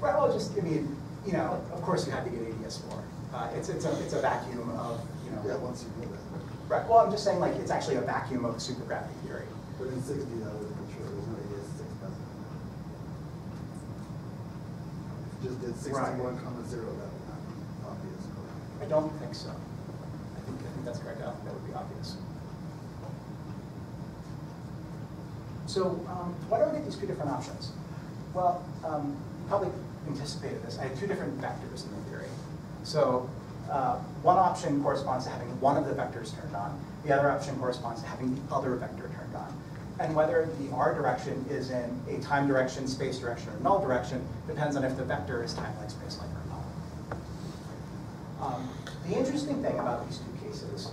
Right. Well, just I mean, you know, of course you had to get ADS4. Uh, it's it's a it's a vacuum of you know. Yeah, once you know that. Right. Well, I'm just saying like it's actually a vacuum of supergravity theory. But in 60, that was sure. There's no ADS6 present. If you just did 61 Right. comma 0, that would not be obvious. I don't think so. I think I think that's correct. I don't think that would be obvious. So um, why do I get these two different options? Well, um, you probably anticipated this. I had two different vectors in the theory. So uh, one option corresponds to having one of the vectors turned on. The other option corresponds to having the other vector turned on. And whether the r direction is in a time direction, space direction, or null direction depends on if the vector is time-like, space-like, or null. Um, the interesting thing about these two cases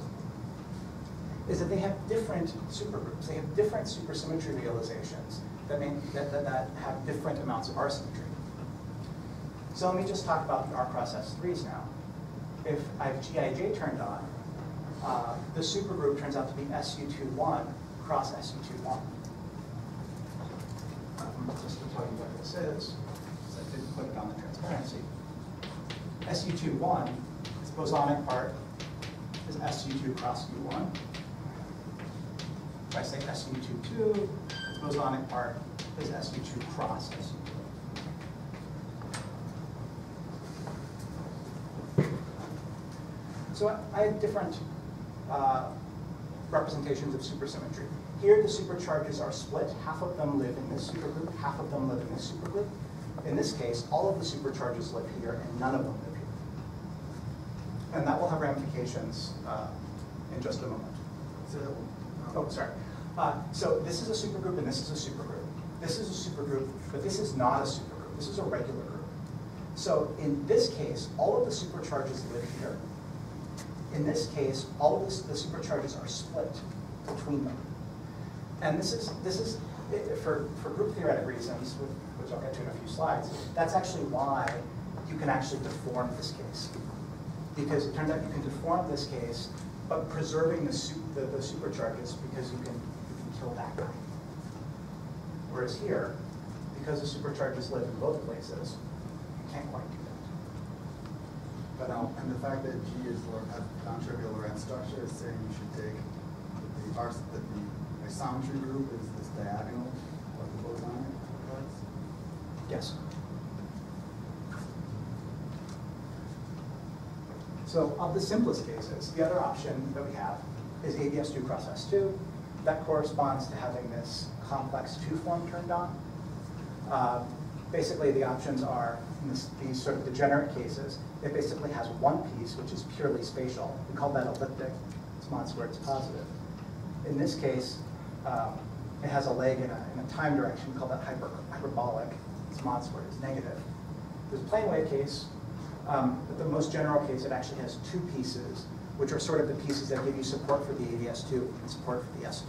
is that they have different supergroups. They have different supersymmetry realizations that, that, that, that have different amounts of R symmetry. So let me just talk about the R cross S3s now. If I have GIJ turned on, uh, the supergroup turns out to be SU21 cross SU21. Um, just to tell you what this is, because I didn't put it on the transparency. SU21, its bosonic part, is SU2 cross U1. If I say SU22, its bosonic part is SU2 cross SU2. So I- I have different uh, representations of supersymmetry. Here, the supercharges are split. Half of them live in this supergroup, half of them live in this supergroup. In this case, all of the supercharges live here, and none of them live here. And that will have ramifications uh, in just a moment. So, Oh, sorry. Uh, So this is a supergroup and this is a supergroup. This is a supergroup, but this is not a supergroup. This is a regular group. So in this case, all of the supercharges live here. In this case, all of this- the supercharges are split between them. And this is, this is, for, for group theoretic reasons, which- I'll get to in a few slides, that's actually why you can actually deform this case. Because it turns out you can deform this case, but preserving the the, the supercharges because you can, you can kill that guy. Whereas here, because the supercharges live in both places, you can't quite. But, um, and the fact that G is a non-trivial Lorentz structure is saying you should take the ars, that the isometry group is this diagonal of the bosonic parts. Yes. So of the simplest cases, the other option that we have is ADS2 cross S2. That corresponds to having this complex two form turned on. Uh, Basically, the options are, in this, these sort of degenerate cases, it basically has one piece, which is purely spatial. We call that elliptic. It's mod squared, it's positive. In this case, um, it has a leg in a, in a time direction, we call that hyper, hyperbolic. It's mod squared, it's negative. There's a plane wave case, um, but the most general case, it actually has two pieces, which are sort of the pieces that give you support for the ADS2 and support for the S2.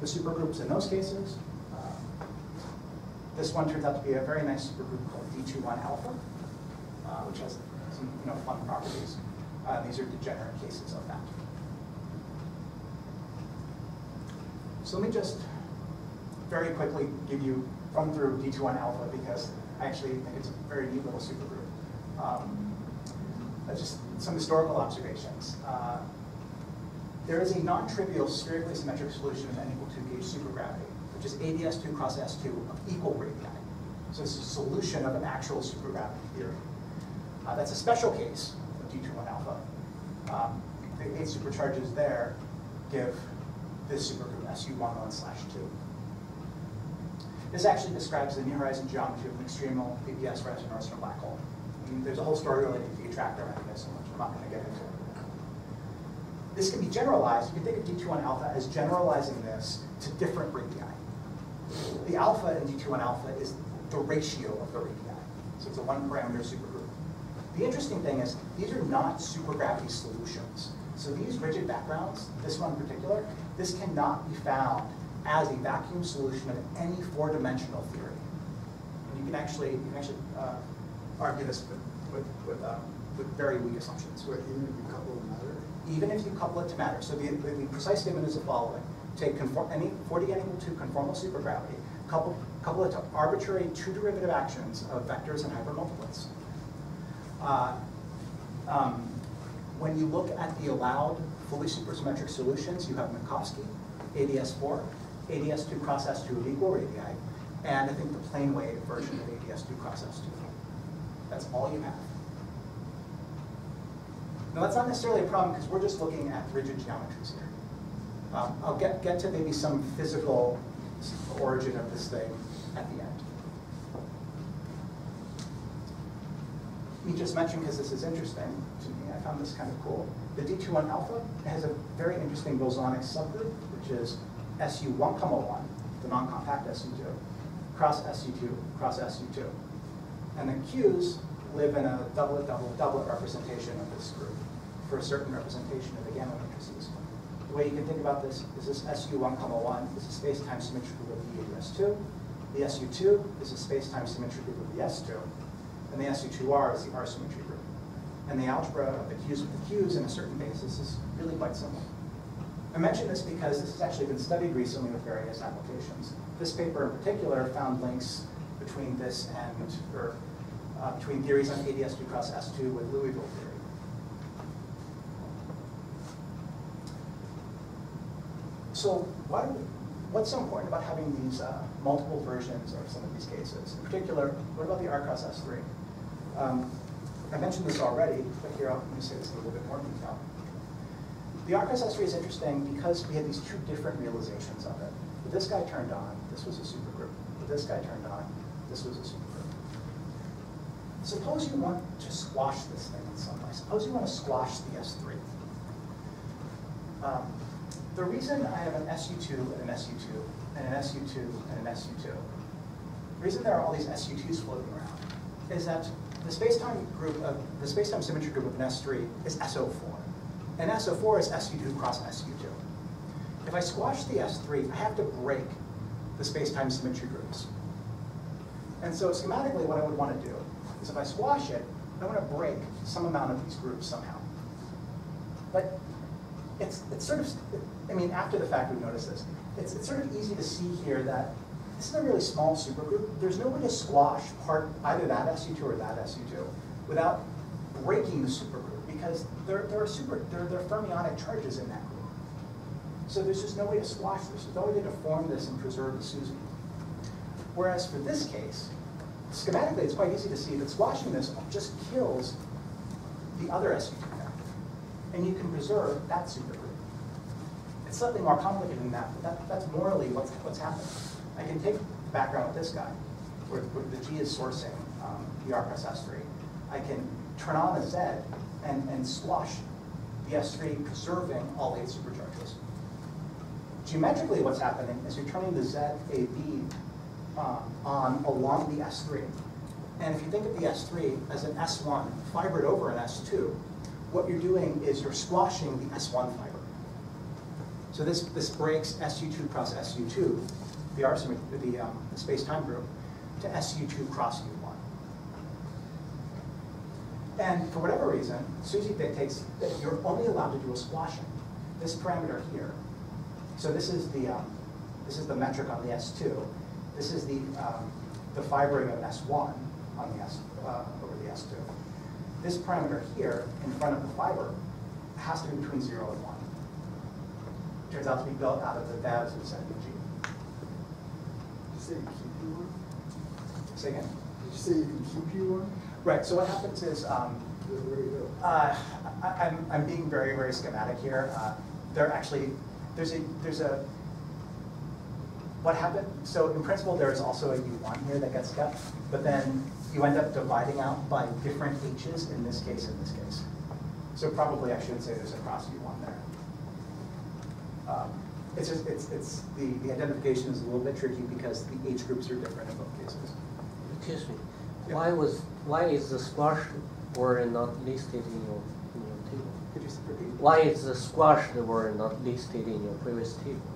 The supergroups in those cases, this one turns out to be a very nice supergroup called D21 alpha, uh, which has some you know, fun properties. Uh, these are degenerate cases of that. So let me just very quickly give you, run through D21 alpha because I actually think it's a very neat little supergroup. Um, just some historical observations. Uh, there is a non-trivial spherically symmetric solution of n equal 2 gauge supergravity, which is ADS2 cross S2 of equal radii. So it's a solution of an actual supergravity theory. Uh, that's a special case of D21 alpha. Um, the eight supercharges there give this supergroup SU11 slash 2. This actually describes the near horizon geometry of an extremal BPS Reissner-Nordström black hole. And there's a whole story related to the attractor mechanism, which I'm not going to get into. This can be generalized. You can think of D21 alpha as generalizing this to different radii. The alpha in D21 alpha is the ratio of the radii. So it's a one parameter supergroup. The interesting thing is these are not supergravity solutions. So these rigid backgrounds, this one in particular, this cannot be found as a vacuum solution of any four-dimensional theory. And you can actually, you can actually uh, argue this with, with, with, with very weak assumptions. Even if you couple matter, Even if you couple it to matter. So the, the, the precise statement is the following. Take conform, any 4D n equal to conformal supergravity, couple, couple it to arbitrary two derivative actions of vectors and hypermultiplets. Uh, um, when you look at the allowed fully supersymmetric solutions, you have Minkowski, ADS4, ADS2 cross S2 of equal radii, and I think the plane wave version of ADS2 cross S2. That's all you have. Now, that's not necessarily a problem because we're just looking at rigid geometries here. Um, I'll get, get to maybe some physical origin of this thing at the end. Let me just mention, because this is interesting to me, I found this kind of cool. The D21 alpha has a very interesting bosonic subgroup, which is SU1, comma 1, the non-compact SU2, cross SU2, cross SU2. And the Qs live in a doublet, doublet, doublet representation of this group for a certain representation of the gamma matrices. The way you can think about this is this SU1, comma 1 is a space-time symmetry group of the ADS2. The SU2 is a space-time symmetry group of the S2. And the SU2R is the R symmetry group. And the algebra of the Qs with the Qs in a certain basis is really quite simple. I mention this because this has actually been studied recently with various applications. This paper in particular found links between this and, or uh, between theories on ADS2 cross S2 with Liouville theory. So why, what's so important about having these uh, multiple versions of some of these cases? In particular, what about the R cross S3? Um, I mentioned this already, but here, I'll- let me say this in a little bit more detail. The R cross S3 is interesting because we had these two different realizations of it. With this guy turned on, this was a supergroup. With this guy turned on, this was a supergroup. Suppose you want to squash this thing in some way. Suppose you want to squash the S3. Um, the reason I have an SU2 and an SU2 and an SU2 and an SU2, the reason there are all these SU2s floating around is that the spacetime group of the spacetime symmetry group of an S3 is SO4, and SO4 is SU2 cross SU2. If I squash the S3, I have to break the spacetime symmetry groups. And so schematically, what I would want to do is if I squash it, I want to break some amount of these groups somehow. But it's, it's sort of, I mean, after the fact, we've noticed this. It's, it's sort of easy to see here that this is a really small supergroup. There's no way to squash part, either that SU2 or that SU2 without breaking the supergroup because there, there are super, there, there are fermionic charges in that group. So there's just no way to squash this. There's no way to deform this and preserve the SUSY. Whereas for this case, schematically, it's quite easy to see that squashing this just kills the other SU2 factor. And you can preserve that supergroup. It's slightly more complicated than that, but that, that's morally what's, what's happening. I can take the background with this guy, where, where the G is sourcing um, the R plus S3. I can turn on a Z and, and squash the S3, preserving all eight supercharges. Geometrically, what's happening is you're turning the ZAB uh, on along the S3. And if you think of the S3 as an S1 fibered over an S2, what you're doing is you're squashing the S1 fiber. So this, this breaks SU2 cross SU2, the, the, um, the space-time group, to SU2 cross U1. And for whatever reason, SUSY dictates that you're only allowed to do a squashing. This parameter here. So this is the um, this is the metric on the S2. This is the um, the fibering of S1 on the S uh, over the S2. This parameter here in front of the fiber has to be between zero and one. Turns out to be built out of the VABs of ZBG. Did you say you keep you one? Say again. Did you say you can keep you one? Right. So what happens is. Um, Where where do you go? Uh, I, I'm, I'm being very, very schematic here. Uh, there actually, there's a, there's a, what happened, so in principle, there's also a U1 here that gets kept, but then you end up dividing out by different H's in this case, in this case. So probably I should say there's a cross U1 there. Um, It's just, it's, it's, the, the identification is a little bit tricky because the H groups are different in both cases. Excuse me, Yeah. why was, why is the squash word not listed in your, in your table? Could you repeat? Why is the squash word not listed in your previous table?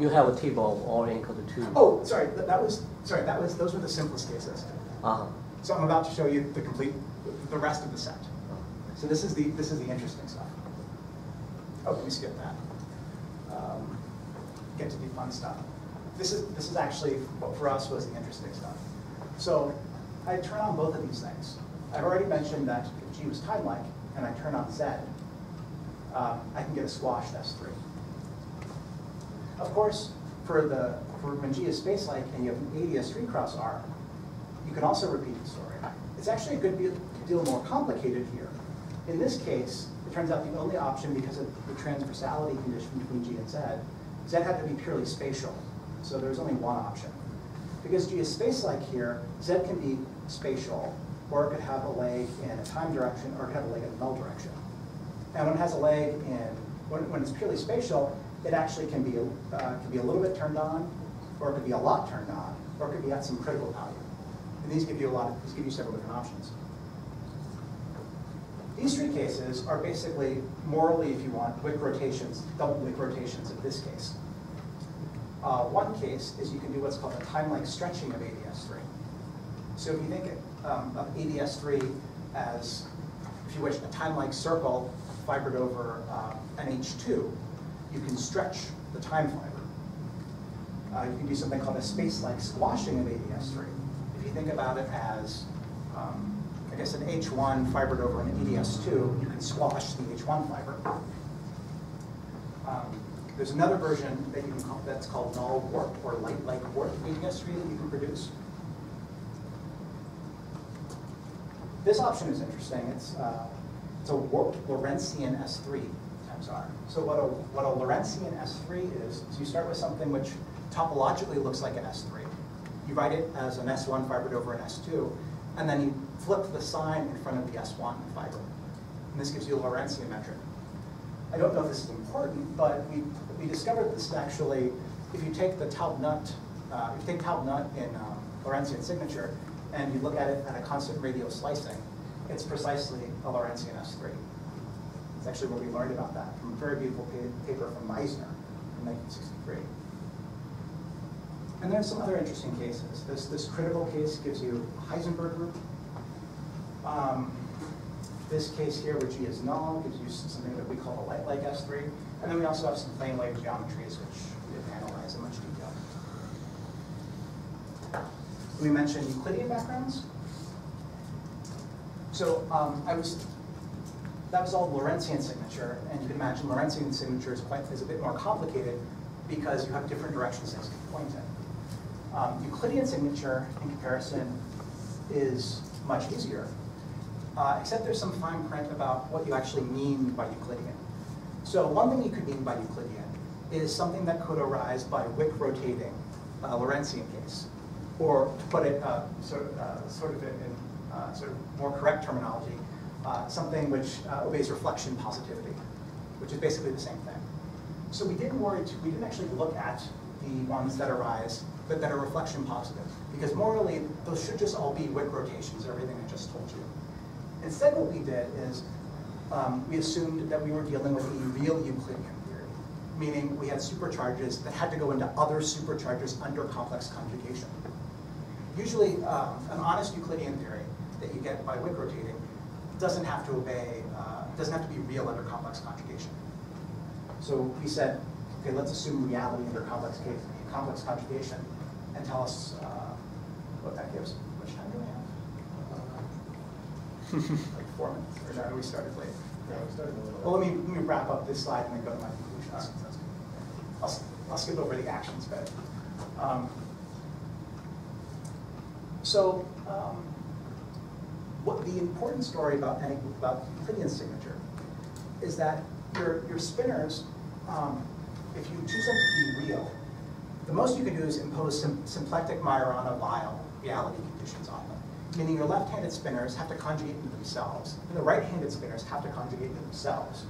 You have a table of all equal to two. Oh, sorry, that that was, sorry, that was, those were the simplest cases. Uh-huh. So I'm about to show you the complete, the rest of the set. So this is the, this is the interesting stuff. Oh, let me skip that. Um, Get to the fun stuff. This is, this is actually, what for us was the interesting stuff. So I turn on both of these things. I've already mentioned that if G was time-like, and I turn on Z, um, I can get a squashed S3. Of course, for the, for when G is space-like and you have an ADS3 cross R, you can also repeat the story. It's actually a good deal, deal more complicated here. In this case, it turns out the only option, because of the transversality condition between G and Z, Z had to be purely spatial. So there's only one option. Because G is space-like here, Z can be spatial, or it could have a leg in a time direction, or it could have a leg in a null direction. And when it has a leg in, when, when it's purely spatial, it actually can be, uh, can be a little bit turned on, or it could be a lot turned on, or it could be at some critical value. And these give you a lot, of, these give you several different options. These three cases are basically, morally, if you want, Wick rotations, double Wick rotations in this case. Uh, one case is you can do what's called a time-like stretching of ADS3. So if you think um, of ADS3 as, if you wish, a time-like circle fibered over uh, an H2, you can stretch the time fiber. Uh, you can do something called a space-like squashing of ADS3. If you think about it as, um, I guess, an H1 fibered over an ADS2, you can squash the H1 fiber. Um, there's another version that you can call, that's called null warp or light-like warp ADS3 that you can produce. This option is interesting. It's, uh, It's a warped Lorentzian S3 times R. So what a, what a Lorentzian S3 is, is you start with something which topologically looks like an S3. You write it as an S1 fibered over an S2, and then you flip the sign in front of the S1 fiber. And this gives you a Lorentzian metric. I don't know if this is important, but we, we discovered this actually, if you take the Taub-Nut, uh, if you take Taub-Nut in um, Lorentzian signature, and you look at it at a constant radial slicing, it's precisely a Lorentzian S3. It's actually what we learned about that from a very beautiful pa- paper from Misner in 1963. And there's some other interesting cases. This, this critical case gives you Heisenberg group. Um, this case here, which G is null, gives you something that we call a light-like S3. And then we also have some plane wave geometries, which we didn't analyze in much detail. We mentioned Euclidean backgrounds. So um, I was, that was all Lorentzian signature, and you can imagine Lorentzian signature is quite is a bit more complicated because you have different directions things can point in. Um, Euclidean signature, in comparison, is much easier, uh, except there's some fine print about what you actually mean by Euclidean. So one thing you could mean by Euclidean is something that could arise by Wick rotating a Lorentzian case, or to put it uh, sort of, uh, sort of in, in uh, sort of more correct terminology, uh, something which uh, obeys reflection positivity, which is basically the same thing. So we didn't worry, to, we didn't actually look at the ones that arise, but that are reflection positive, because morally, those should just all be Wick rotations, everything I just told you. Instead, what we did is um, we assumed that we were dealing with a real Euclidean theory, meaning we had supercharges that had to go into other supercharges under complex conjugation. Usually, um, an honest Euclidean theory that you get by Wick rotating doesn't have to obey, uh, doesn't have to be real under complex conjugation. So we said, okay, let's assume reality under complex case, complex conjugation, and tell us uh, what that gives. Which time do we have? like four minutes, or no, we started late. Yeah, we started a little. Well, let me, let me wrap up this slide and then go to my conclusions. I'll, I'll skip over the actions bit. Um, So, um, what the important story about about Euclidean signature is that your, your spinors, um, if you choose them to be real, the most you can do is impose sim- symplectic Majorana-Weyl reality conditions on them. Meaning your left-handed spinors have to conjugate into themselves, and the right-handed spinners have to conjugate into themselves.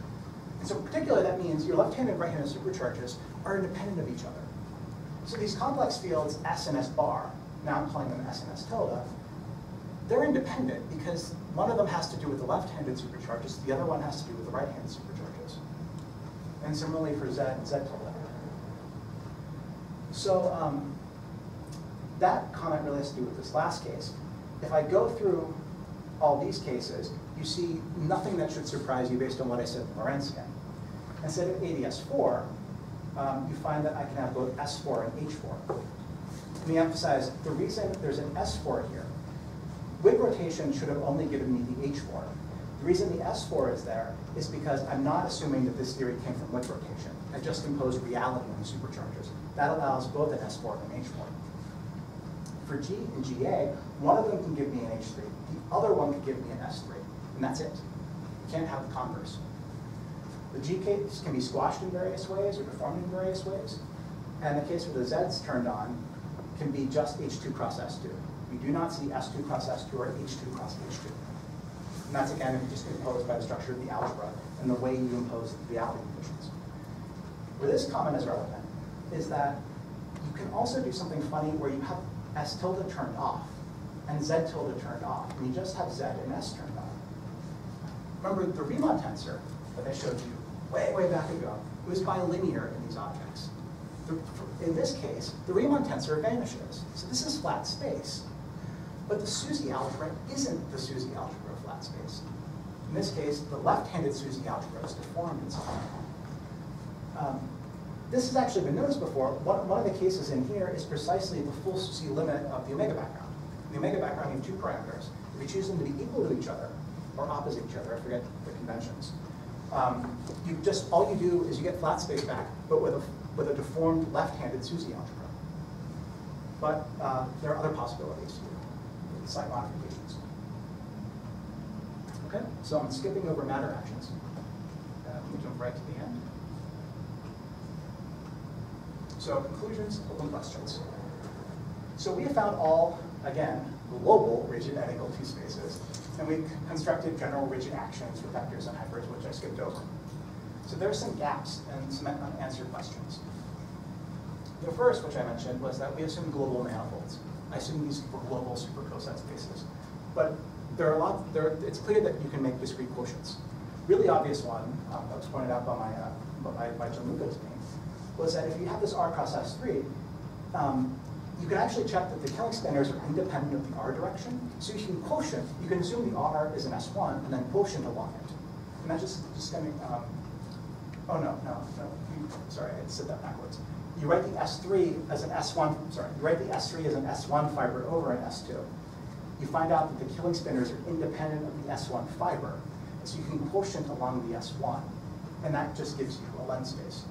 And so in particular, that means your left-handed and right-handed supercharges are independent of each other. So these complex fields, S and S bar, now I'm calling them S and S tilde, they're independent because one of them has to do with the left-handed supercharges, the other one has to do with the right-handed supercharges. And similarly for Z and Z tilde. So um, that comment really has to do with this last case. If I go through all these cases, you see nothing that should surprise you based on what I said in Lorentzian. Instead of ADS4, um, you find that I can have both S4 and H4. Let me emphasize, the reason there's an S4 here, Wick rotation should have only given me the H4. The reason the S4 is there is because I'm not assuming that this theory came from Wick rotation. I just imposed reality on the superchargers. That allows both an S4 and an H4. For G and GA, one of them can give me an H3, the other one can give me an S3, and that's it. You can't have the converse. The G case can be squashed in various ways or deformed in various ways. And the case where the Z's turned on can be just H2 cross S2. We do not see S2 cross S2 or H2 cross H2. And that's again just imposed by the structure of the algebra and the way you impose the reality conditions. Where this comment is relevant is that you can also do something funny where you have S tilde turned off and Z tilde turned off, and you just have Z and S turned on. Remember the Riemann tensor that I showed you way, way back ago, was bilinear in these objects. In this case, the Riemann tensor vanishes. So this is flat space. But the SUSY algebra isn't the SUSY algebra of flat space. In this case, the left-handed SUSY algebra is deformed in some way. Um, This has actually been noticed before. One, one of the cases in here is precisely the full SUSY limit of the omega background. In the omega background, you have two parameters. If you choose them to be equal to each other, or opposite each other, I forget the conventions, um, you just, all you do is you get flat space back, but with a, with a deformed left-handed SUSY algebra. But uh, there are other possibilities, Okay, so I'm skipping over matter actions. Uh, me jump right to the end. So conclusions, open questions. So we have found all, again, global rigid equal two spaces, and we constructed general rigid actions for vectors and hypers, which I skipped over. So there are some gaps and some unanswered questions. The first, which I mentioned, was that we assume global manifolds. I assume these were global super coset spaces. But there are a lot, there, it's clear that you can make discrete quotients. Really obvious one, um, that was pointed out by my, uh, by, by Gianluca's team, was that if you have this R cross S3, um, you can actually check that the Killing spinors are independent of the R direction. So you can quotient, you can assume the R is an S1 and then quotient along it. And that just, just gonna, um, oh no, no, no, sorry, I said that backwards. You write the S3 as an S1, sorry, you write the S3 as an S1 fiber over an S2. You find out that the killing spinors are independent of the S1 fiber. So you can quotient along the S1. And that just gives you a lens space.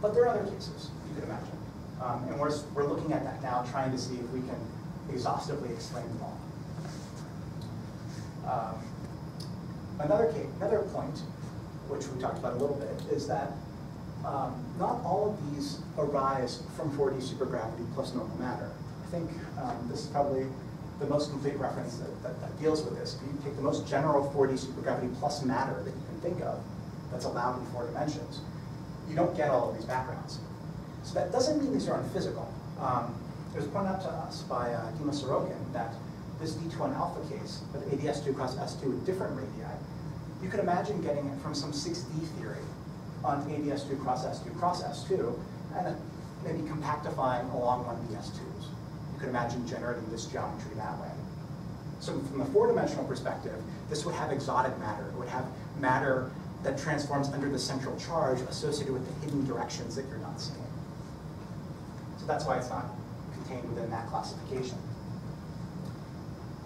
But there are other cases you could imagine. Um, and we're, we're looking at that now, trying to see if we can exhaustively explain them all. Um, another, case, another point, which we talked about a little bit, is that um, not all of these arise from 4D supergravity plus normal matter. I think um, this is probably the most complete reference that, that, that, deals with this. If you take the most general 4D supergravity plus matter that you can think of that's allowed in four dimensions, you don't get all of these backgrounds. So that doesn't mean these are unphysical. Um, it was pointed out to us by uh, Dima Sorokin that this D2N alpha case with ADS2 cross S2 with different radii, you could imagine getting it from some 6D theory on ADS2 cross S2 cross S2, and maybe compactifying along one of the S2s. You could imagine generating this geometry that way. So from the four-dimensional perspective, this would have exotic matter. It would have matter that transforms under the central charge associated with the hidden directions that you're not seeing. So that's why it's not contained within that classification.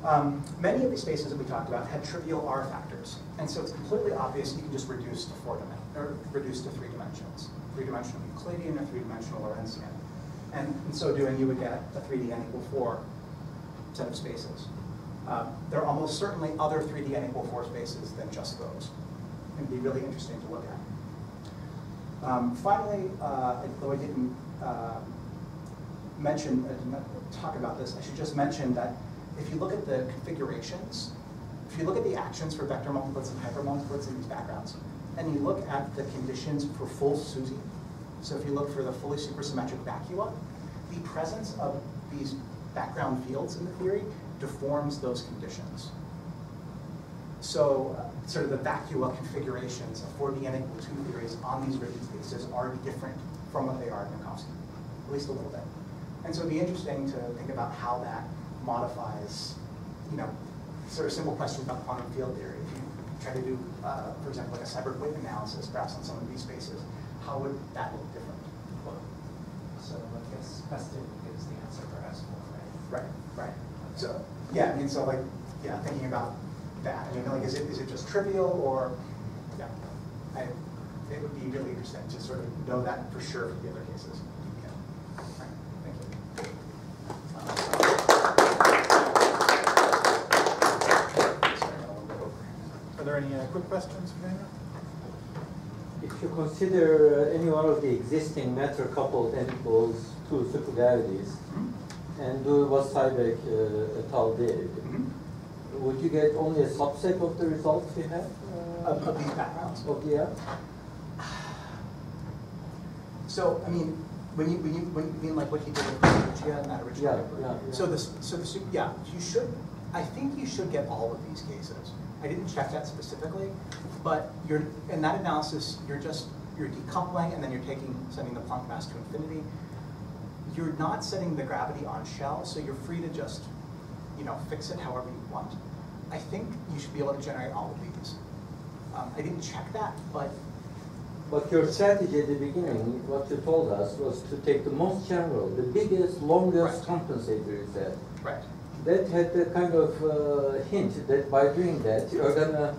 Um, many of these spaces that we talked about had trivial R factors, and so it's completely obvious you can just reduce to four dimensions, or reduce to three dimensions, three-dimensional Euclidean or three-dimensional Lorentzian. And in so doing, you would get a 3D n equal 4 set of spaces. Uh, there are almost certainly other 3D n equal 4 spaces than just those. It'd be really interesting to look at. Um, finally, uh, though I didn't uh, mention, I did not talk about this, I should just mention that if you look at the configurations, if you look at the actions for vector multiplets and hypermultiplets in these backgrounds, and you look at the conditions for full SUSY, so if you look for the fully supersymmetric vacua, the presence of these background fields in the theory deforms those conditions. So uh, sort of the vacua configurations of 4D n equal 2 theories on these rigid spaces are different from what they are in Minkowski, at least a little bit. And so it'd be interesting to think about how that modifies, you know, sort of simple questions about quantum field theory. If you try to do, uh, for example, like a Seiberg-Witten analysis, perhaps on some of these spaces, how would that look different? So I guess question gives the answer for S4, right? Right, right. So, yeah, I mean, so like, yeah, thinking about that. I mean, like, is it, is it just trivial or, yeah, I, it would be really interesting to sort of know that for sure for the other cases. Yeah. Right, thank you. Are there any uh, quick questions for Dana? If you consider uh, any one of the existing matter-coupled n equals two supergravities Mm-hmm. and do what Seiberg uh, et al. did, Mhm. would you get only a subset of the results we have? uh, Of, of these backgrounds? Of the, yeah? So, I mean, when you, when you, when you mean like what he did with and that original Yeah, paper? yeah, yeah. So this, so the, yeah, you should, I think you should get all of these cases. I didn't check that specifically, but you're, in that analysis, you're just, you're decoupling and then you're taking, sending the Planck mass to infinity. You're not setting the gravity on shell, so you're free to just, you know, fix it however you want. I think you should be able to generate all of these. Um, I didn't check that, but But your strategy at the beginning, what you told us, was to take the most general, the biggest, longest Right. compensator, you said. right. That had the kind of uh, hint that by doing that, you're gonna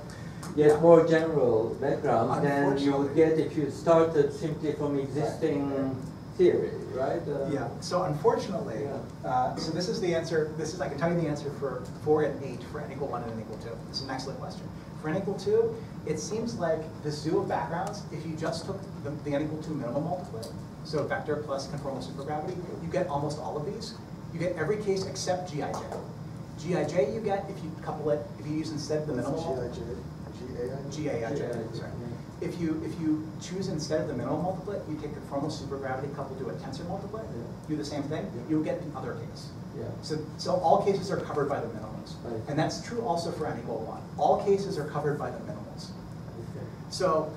get more general background than you would get if you started simply from existing Right, theory, right? Uh, Yeah, so unfortunately, Yeah. uh, so this is the answer, this is, I can tell you the answer for four and eight, for n equal one and n equal two. This is an excellent question. For n equal two, it seems like the zoo of backgrounds, if you just took the, the n equal two minimum multiplet, so vector plus conformal supergravity, you get almost all of these. You get every case except Gij. Gij you get if you couple it, if you use instead the minimal. GIJ, GAIJ, sorry. If you, if you choose instead of the minimal multiplet, you take the formal supergravity coupled to a tensor multiplet, Yeah. do the same thing, Yeah. you'll get the other case. Yeah. So, so all cases are covered by the minimums. Right. And that's true also for n equal one. All cases are covered by the minimals. Okay. So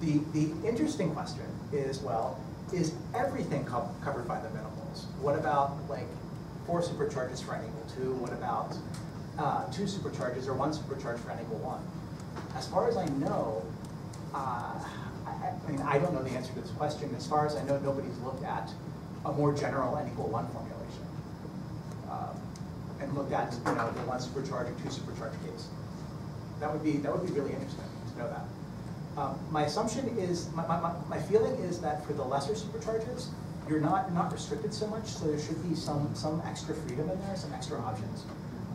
the, the interesting question is, well, is everything co- covered by the minimals? What about like four supercharges for n equal two? What about uh, two supercharges or one supercharge for n equal one? As far as I know, uh, I, I- mean, I don't know the answer to this question. As far as I know, nobody's looked at a more general n equal one formulation. Um, And looked at, you know, the one supercharge or two supercharge case. That would be, that would be really interesting to know that. Um, My assumption is, my, my, my- feeling is that for the lesser supercharges, you're not, you're not restricted so much, so there should be some, some extra freedom in there, some extra options.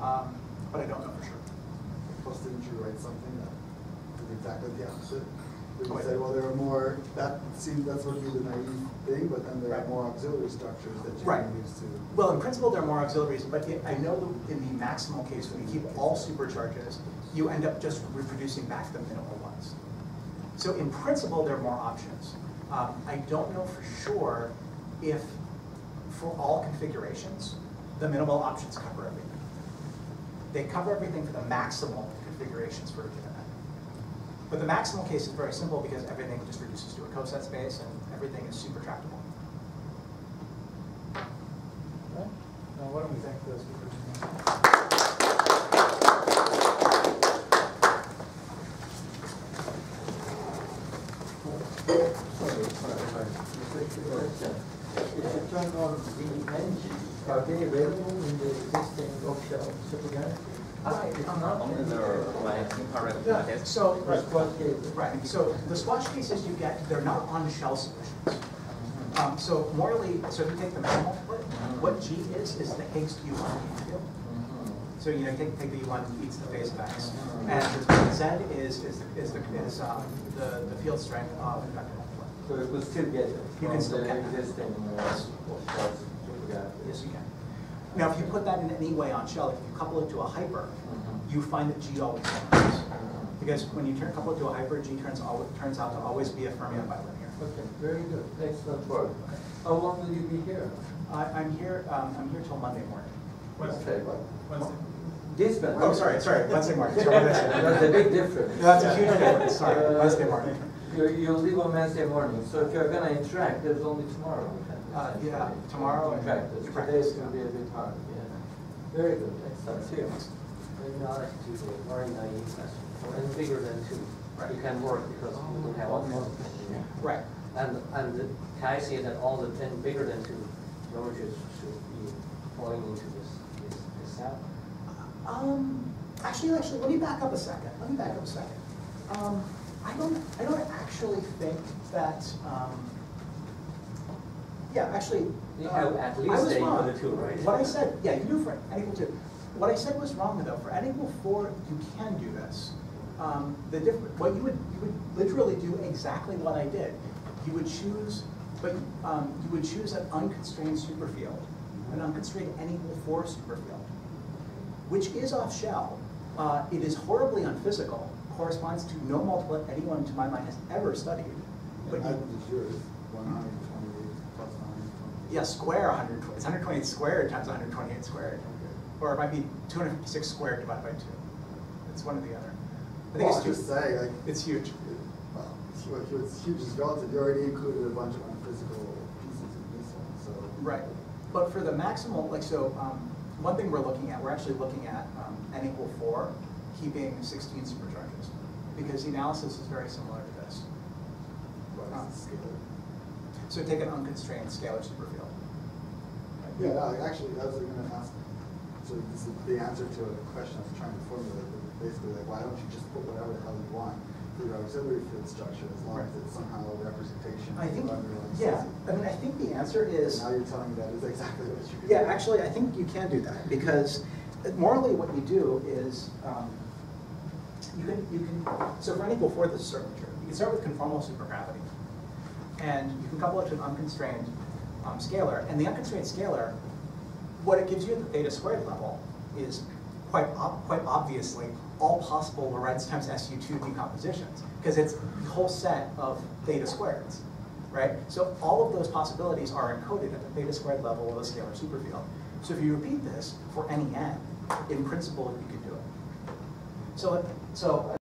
Um, But I don't know for sure. Plus, didn't you write something that did exactly the opposite? Where Oh, said, well, there are more, that seemed, that's what would be the naive thing, but then there are more auxiliary structures that you Right. can use to. Well, in principle, there are more auxiliaries, but it- I know in the maximal case, when you keep all supercharges, you end up just reproducing back the minimal ones. So in principle, there are more options. Um, I don't know for sure if, for all configurations, the minimal options cover everything. They cover everything for the maximal configurations for a given n. But the maximal case is very simple because everything just reduces to a coset space and everything is super tractable. Now, what do we think those Sorry, sorry, sorry. If you turn on the engine, are they available in the existing off-shell superguide? Uh, It's not. Only there like infrared Yeah, test. so, Or squad cable. Right, so the squash cases you get, they're not on-shell solutions. Um, so morally, so if you take the minimal split, what G is, is the Higgs U one field. So, you know, take, take the U one eats the phase of X. And Z is, is, the- is the, is, um, the, the field strength of the vector. So it will still get it You can still get existing uh. Yes, you can. Now, if you put that in any way on shell, if you couple it to a hyper, Mhm. you find that G always forms. Because when you turn, couple it to a hyper, G turns, al- turns out to always be a fermion bilinear. Okay, very good, Thanks, excellent work. How long will you be here? I, I'm here, um, I'm here till Monday morning. Okay. Wednesday. This Wednesday? Oh, sorry, sorry, Wednesday morning. sorry, Wednesday. That's a big difference. That's a huge difference, sorry, Uh, Wednesday morning. You, you leave on Wednesday morning, so if you're gonna interact, there's only tomorrow. Uh, yeah, tomorrow and- Practice, today practice, is gonna be a bit hard, yeah. Very good, Thanks see you. Maybe I'll ask you the very naive question. And bigger than two, Right. you can work because you don't have all more. Right. And, and can I say that all the ten bigger than two mergers should be falling into this, this, this cell? Um, actually, actually, let me back up a second, let me back up a second. Um, I don't, I don't actually think that, um, yeah, actually. You uh, have at I least was A wrong. equal to two, right? What I said, yeah, you do for n equal two. What I said was wrong though, for n equal four, you can do this. Um, the different, what you would, you would literally do exactly what I did. You would choose, but, um, you would choose an unconstrained superfield, an unconstrained n equal four superfield which is off shell. Uh, it is horribly unphysical, corresponds to no multiplet anyone to my mind has ever studied. But I you, was yours, one hundred and twenty-eight plus one hundred and twenty. yeah, square 120, it's 128 squared times 128 squared. Or it might be 256 squared divided by two. It's one or the other. I think Well, it's just huge. saying, like. It's huge. it- Well, it's it's huge as relative, you already included a bunch of unphysical pieces in this one, so. Right. But for the maximal, like, so, um, one thing we're looking at, we're actually looking at, um, n equal four, keeping sixteen supercharges. Because the analysis is very similar to this. The? So take an unconstrained scalar superfield. Yeah, no, actually, I was gonna ask, so this is the answer to a question I was trying to formulate, basically, like, why don't you just put whatever the hell you want for your auxiliary field structure, as long as it's somehow a representation. I think, yeah. I mean, I think the answer is. Now you're telling me that is exactly what you do. Yeah, actually, I think you can do that, because morally, what you do is, um, you can, you can, so for n equal four, this is certainly true. You can start with conformal supergravity, and you can couple it to an unconstrained um, scalar, and the unconstrained scalar, what it gives you at the theta squared level is quite, ob- quite obviously all possible Lorentz times SU2 decompositions, because it's the whole set of theta squareds, right? So all of those possibilities are encoded at the theta squared level of a scalar superfield. So if you repeat this for any n, in principle, you could do it. So, so